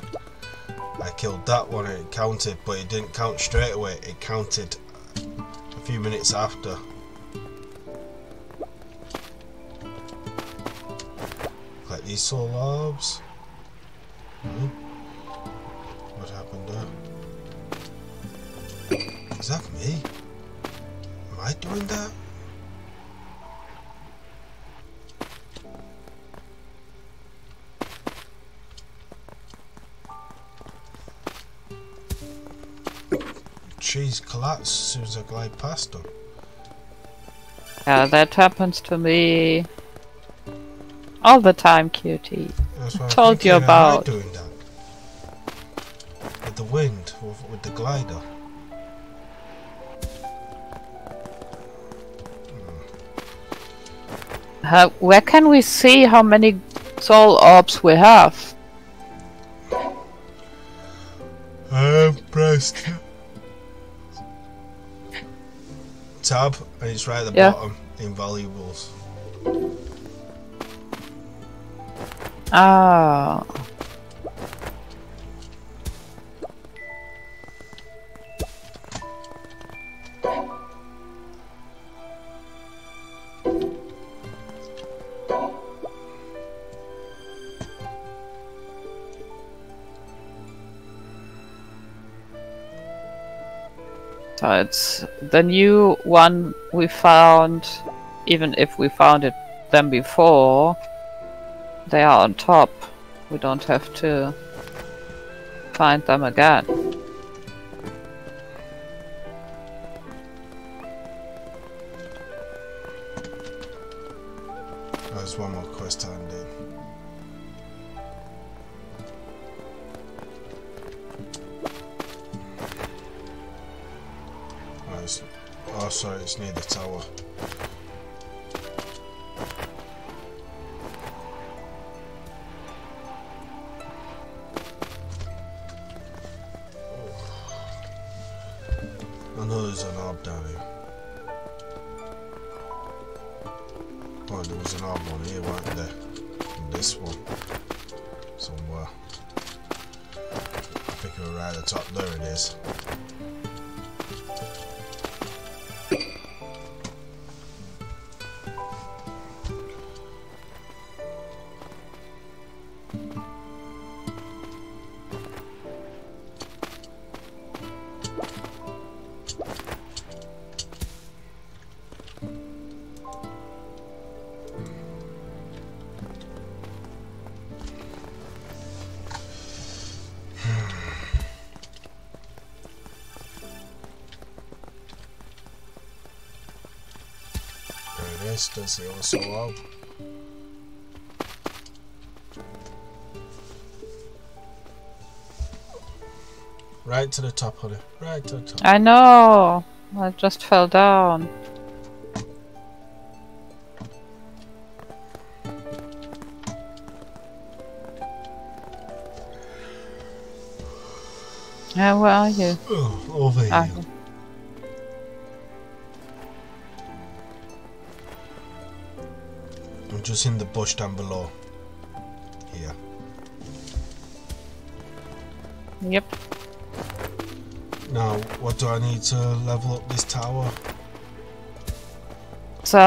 I killed that one and it counted, but it didn't count straight away. It counted a few minutes after. Like these soul orbs. Hmm. What happened there? Is that me? Am I doing that? Trees collapse as soon as I glide past them. Yeah, that happens to me all the time, cutie. That's what I'm Told you about. I doing that? With the wind, with, with the glider. How, where can we see how many soul orbs we have? Um, I'm pressed. Tab, and it's right at the Yeah. bottom. Invaluables. Ah, it's the new one we found. Even if we found it them before, they are on top. We don't have to find them again. The top. I know. I just fell down. Yeah, where are you? Oh, over here. Ah, I'm just in the bush down below. Here. yep. Now, what do I need to level up this tower? So,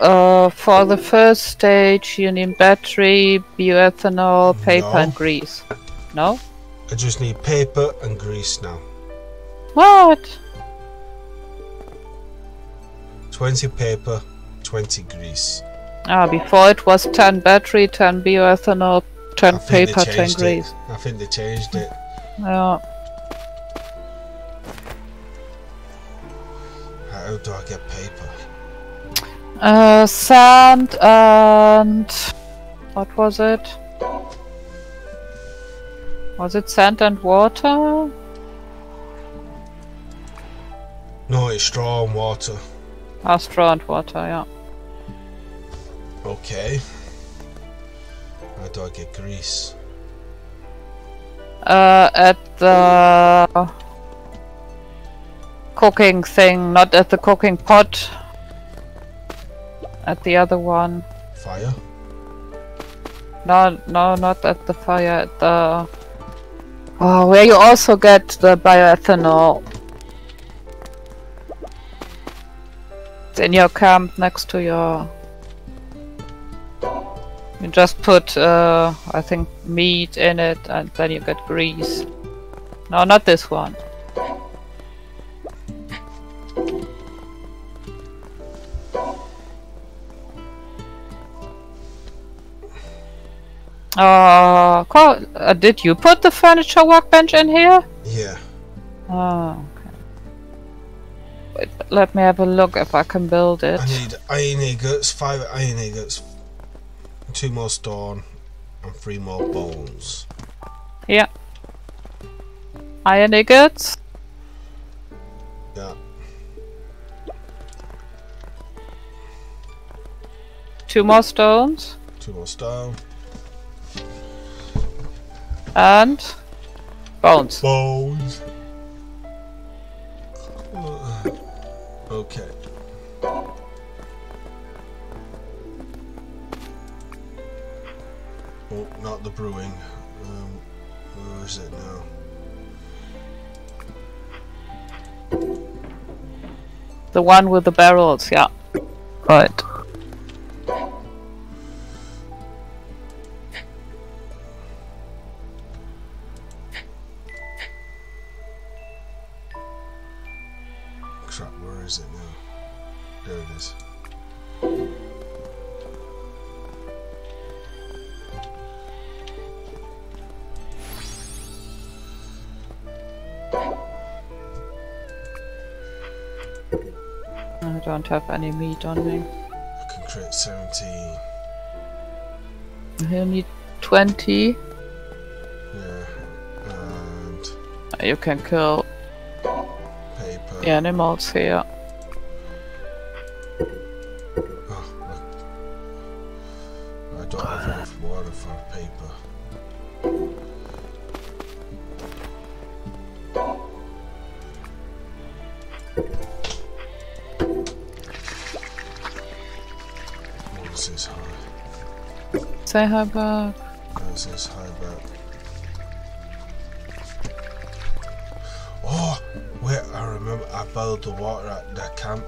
uh, for the first stage, you need battery, bioethanol, paper, No. and grease. No? I just need paper and grease now. What? 20 paper, 20 grease. Ah, before it was 10 battery, 10 bioethanol, 10 I think they paper, 10 changed it. grease. I think they changed it. Yeah. How do I get paper? Uh, sand and what was it? Was it sand and water? No, it's straw and water. Ah, straw and water, yeah. Okay. How do I get grease? Uh, at the cooking thing, not at the cooking pot. At the other one. Fire? No, no, not at the fire. At the oh, where you also get the bioethanol. It's in your camp next to your. You just put, uh, I think, meat in it, and then you get grease. No, not this one. Uh, uh, did you put the furniture workbench in here? Yeah. Oh, okay. Wait, let me have a look if I can build it. I need iron ingots, five iron ingots, two more stone, and three more bones. Yeah. Iron ingots. Yeah. Two more stones. Two more stone. And bones. Bones. Uh, okay. Oh, not the brewing. Um, where is it now? The one with the barrels, yeah. Right. Crap, where is it now? There it is. I don't have any meat on me. I can create 17. You need 20. Yeah. And You can kill paper. animals here. Oh. I don't have enough water for paper. This? Say hi back. What is this high back? Oh, wait, I remember I boiled the water at the camp.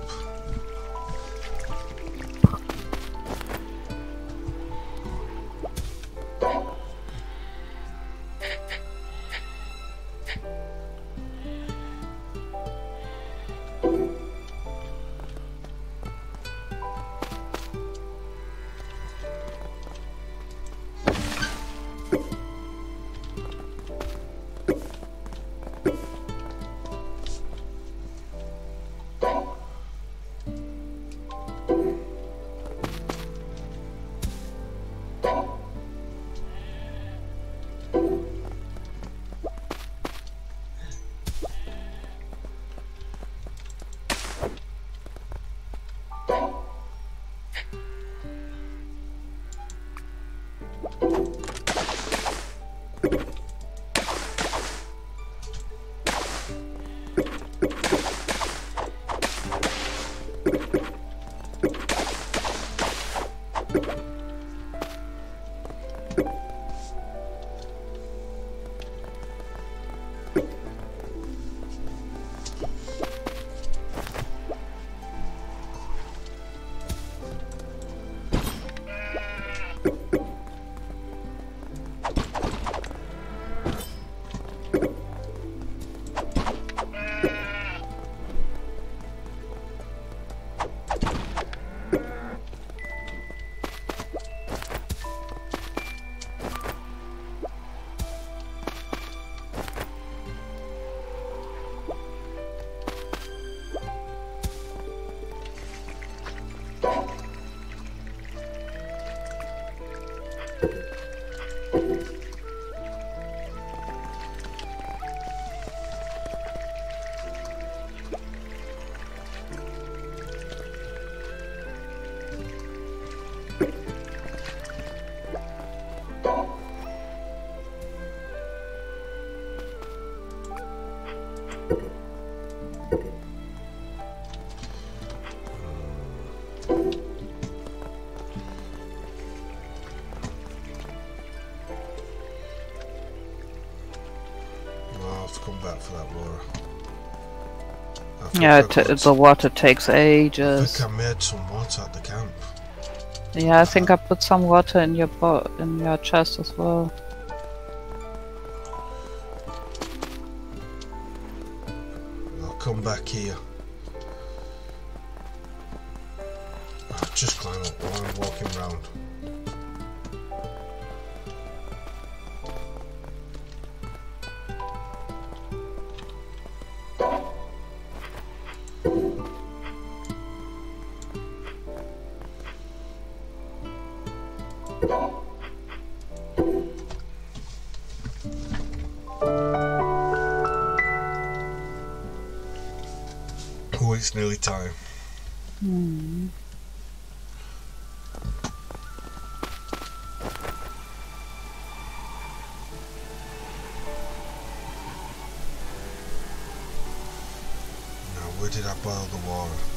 Yeah, I the water takes I ages. think I made some water at the camp. Yeah, I think I put some water in your bo- in your chest as well. Nearly time. Hmm. Now, where did I boil the water?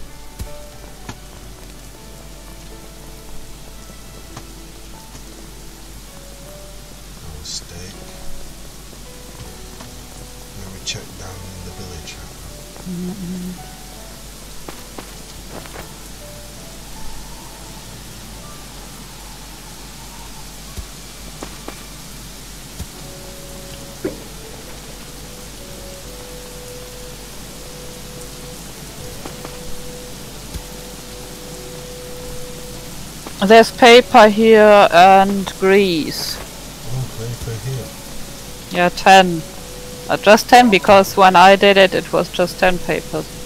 There's paper here and grease. Oh, paper here. Yeah, 10. Uh, just 10 because when I did it, it was just 10 papers.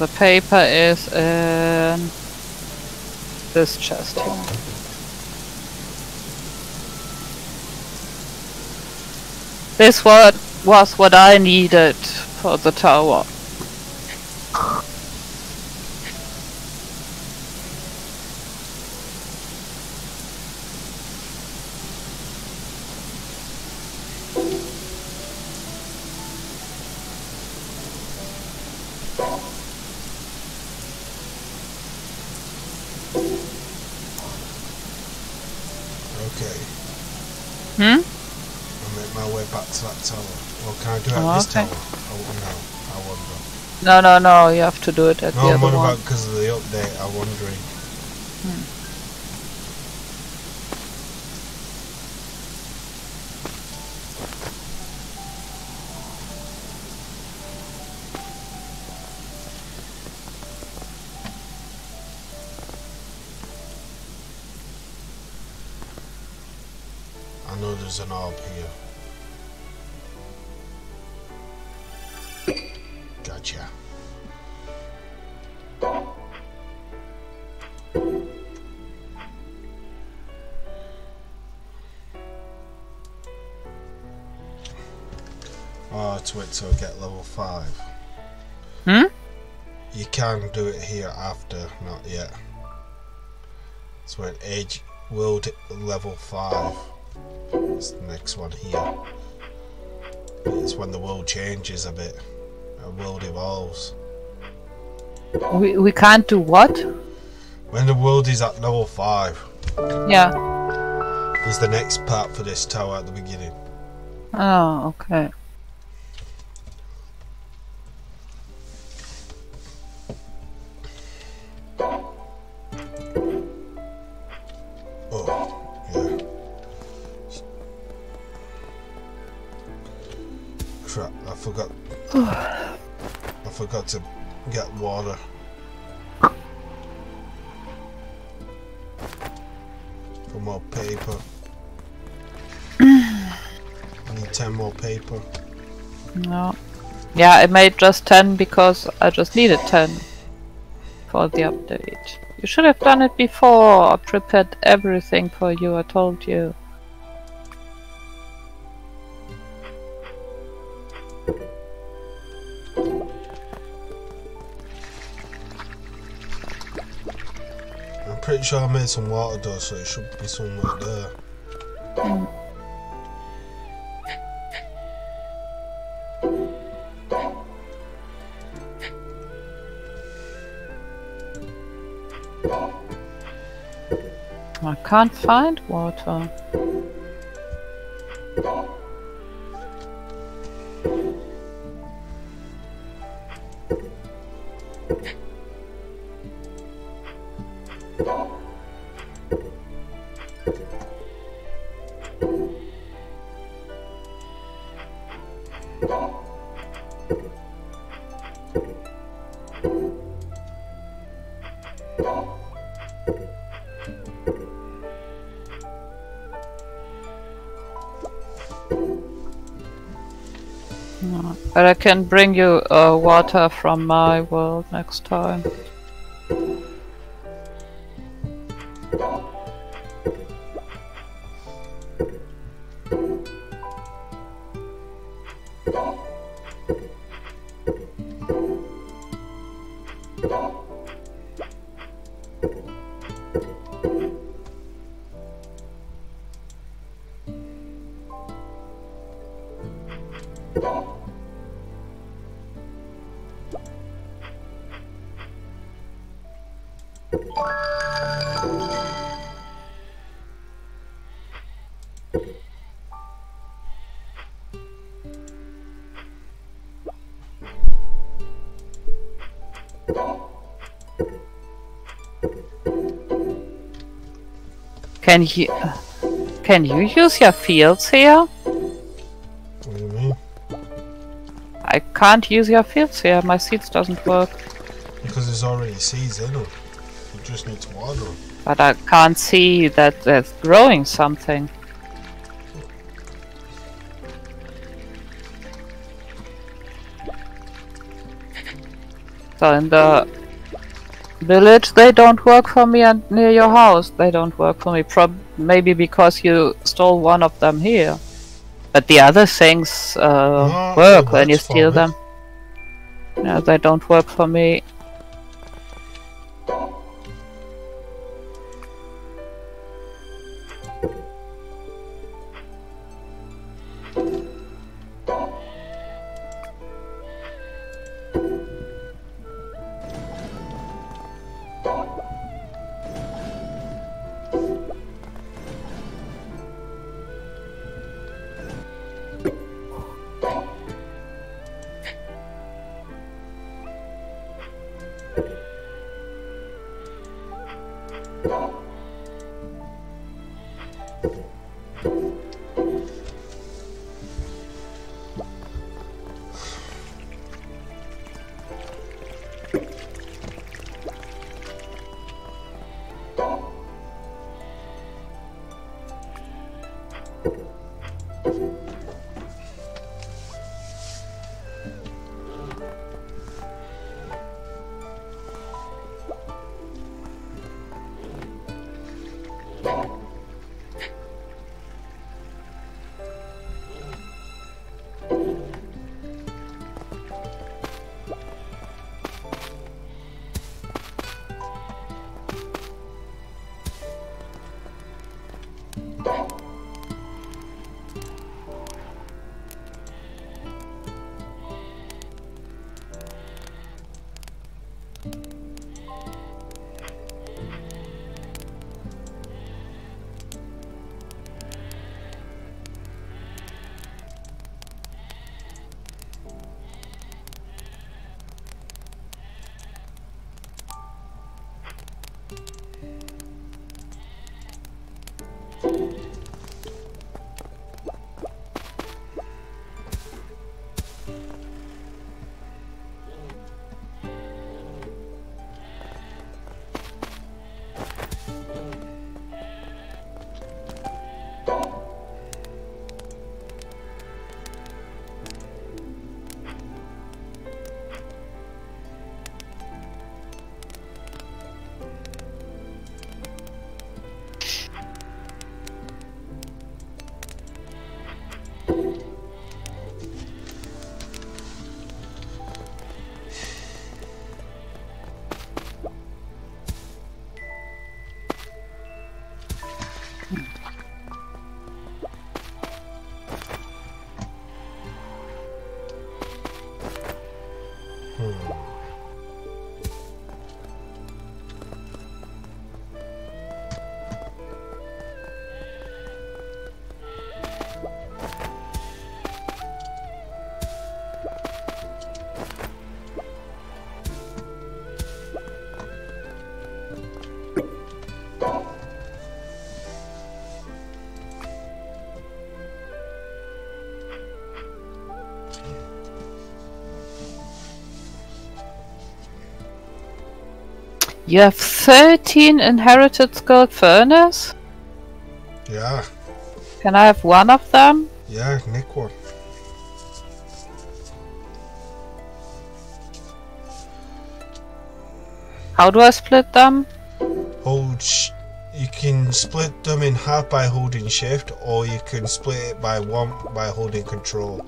The paper is in this chest here. This was what I needed for the tower. No, no, no. You have to do it at No, the I'm other on one. about because of the update, I'm wondering. I hmm. Oh, to wait till I get level 5. Hmm? You can do it here after, not yet. So at age world level 5. It's the next one here. It's when the world changes a bit. The world evolves. We we can't do what? When the world is at level 5, Yeah. is the next part for this tower at the beginning. Oh, okay. Yeah, I made just 10 because I just needed 10 for the update. You should have done it before. I prepared everything for you, I told you. I'm pretty sure I made some water though, so it should be somewhere there. I can't find water. But I can bring you uh, water from my world next time. Can you can you use your fields here? What do you mean? I can't use your fields here. My seeds doesn't work. Because there's already seeds in them. You just need to water them. But I can't see that there's growing something. So in the village they don't work for me and near your house they don't work for me. Prob maybe because you stole one of them here. But the other things uh, No, work when you steal them. Yeah, they don't work for me. You have 13 inherited gold furnace? Yeah, Can I have one of them? yeah, nick one. How do I split them? Hold. Sh- you can split them in half by holding shift, or you can split it by one by holding control.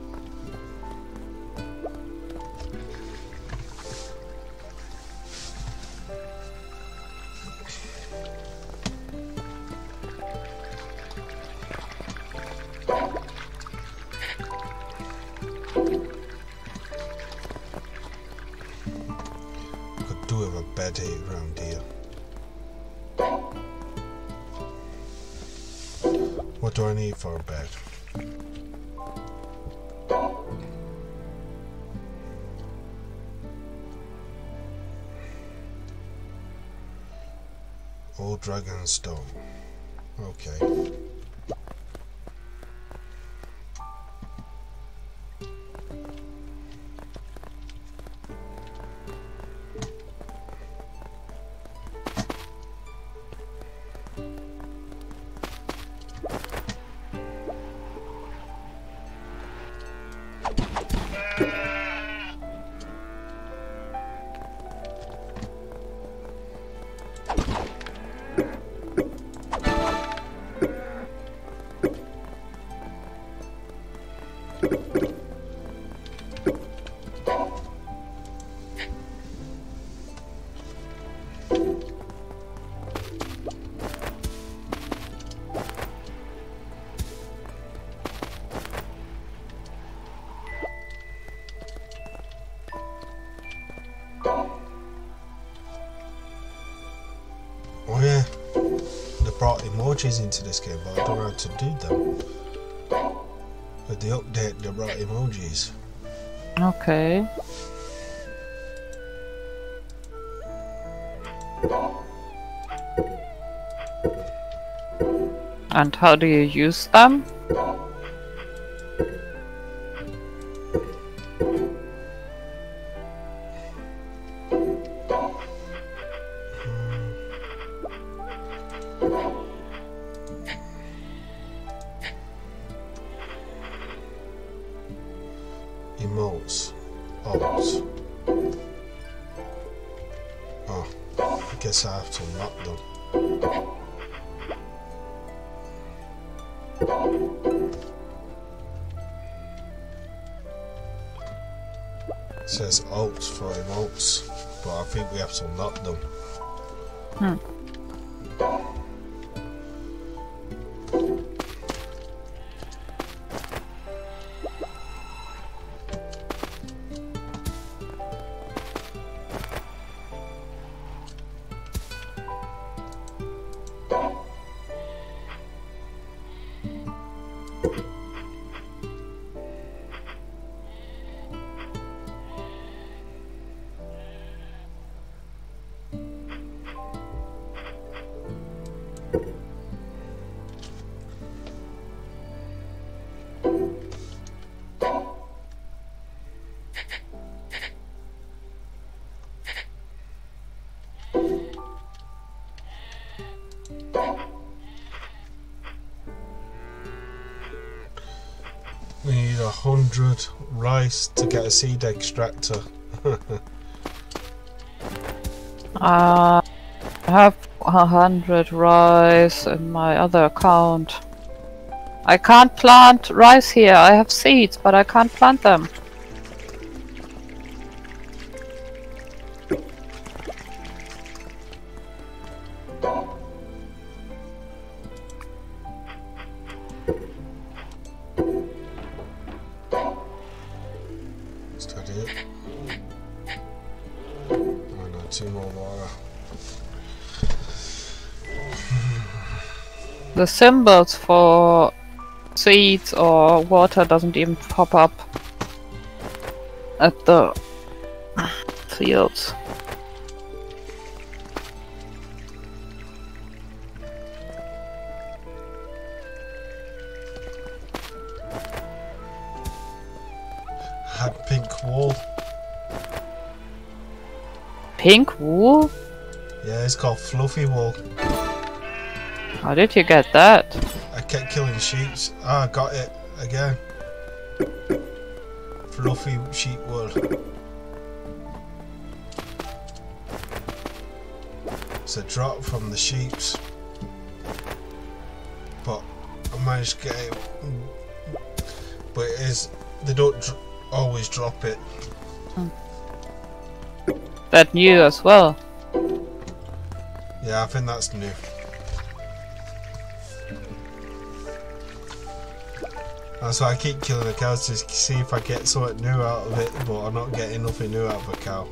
Old brought into this game, but I don't know how to do them. But they update, the right emojis. Okay. And how do you use them? 100 rice to get a seed extractor. (laughs) uh, I have 100 rice in my other account. I can't plant rice here. I have seeds, but I can't plant them. The symbols for seeds or water doesn't even pop up at the fields. Had pink wool. Pink wool? Yeah, it's called Fluffy Wool. How did you get that? I kept killing sheeps. Ah, I got it again. Fluffy sheep wool. It's a drop from the sheeps. But I managed to get it. But it is, they don't dr- always drop it. That new as well. Yeah, I think that's new. Why I keep killing the cows to see if I get something new out of it, but I'm not getting nothing new out of a cow.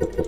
Yeah.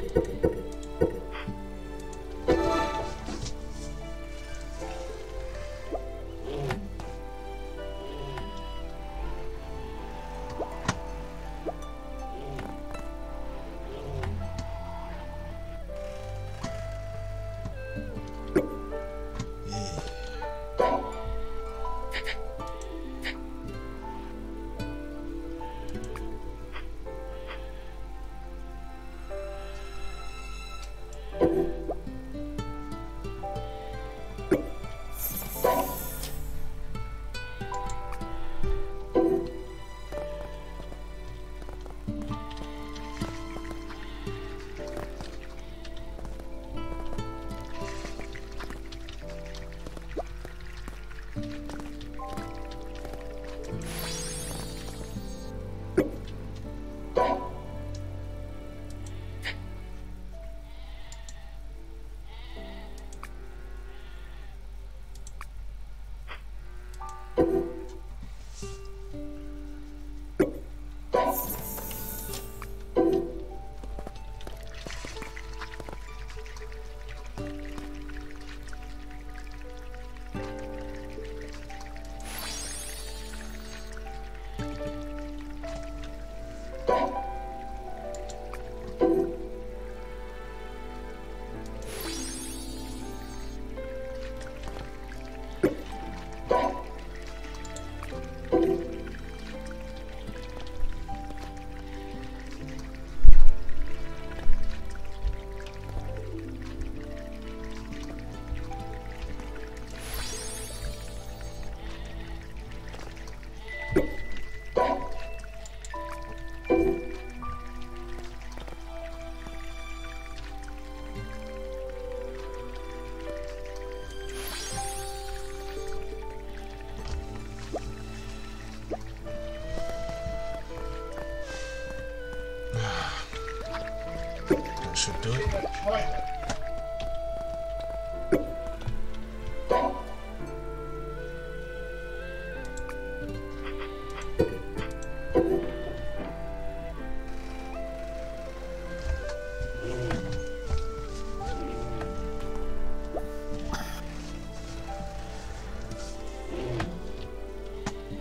Should do it.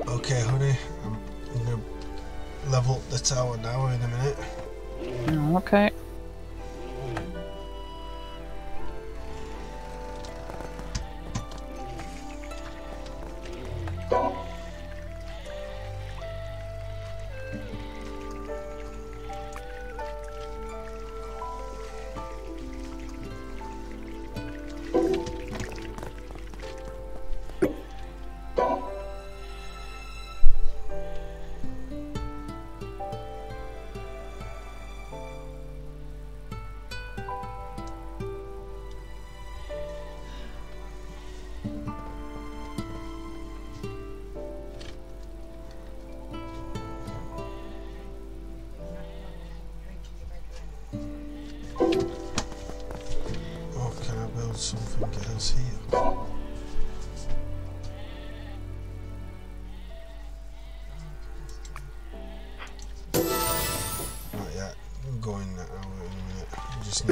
Okay, honey, I'm, gonna level the tower now in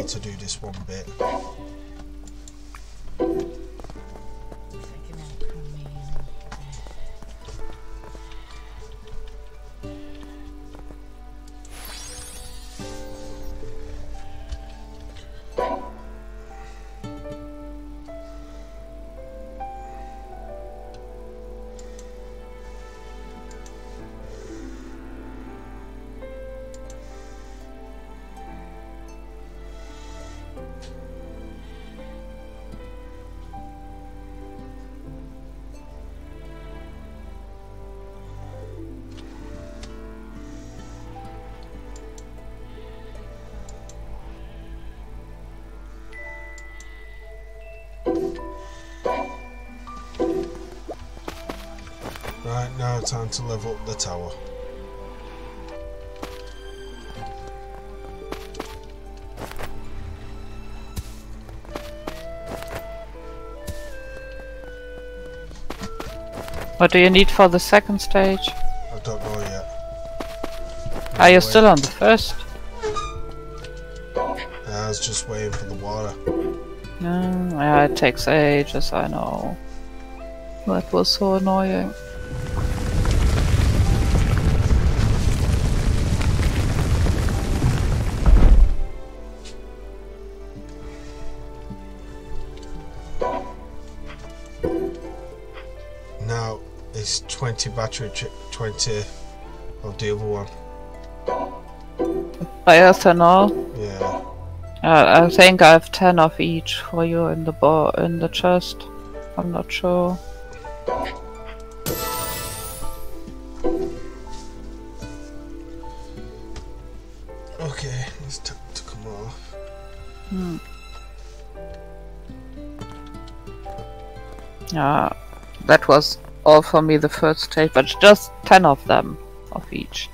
to do this one bit. Now time to level up the tower. What do you need for the second stage? I don't know yet. Are you still on the first? I was just waiting for the water. No, yeah, it takes ages, I know. That was so annoying. 20 battery, ch- 20 of the other one. Bioethanol. Yeah. Uh, I think I have ten of each for you in the bar in the chest. I'm not sure. Okay, it's time to come off. Hmm. Yeah, that was all for me the first stage, but just ten of them of each.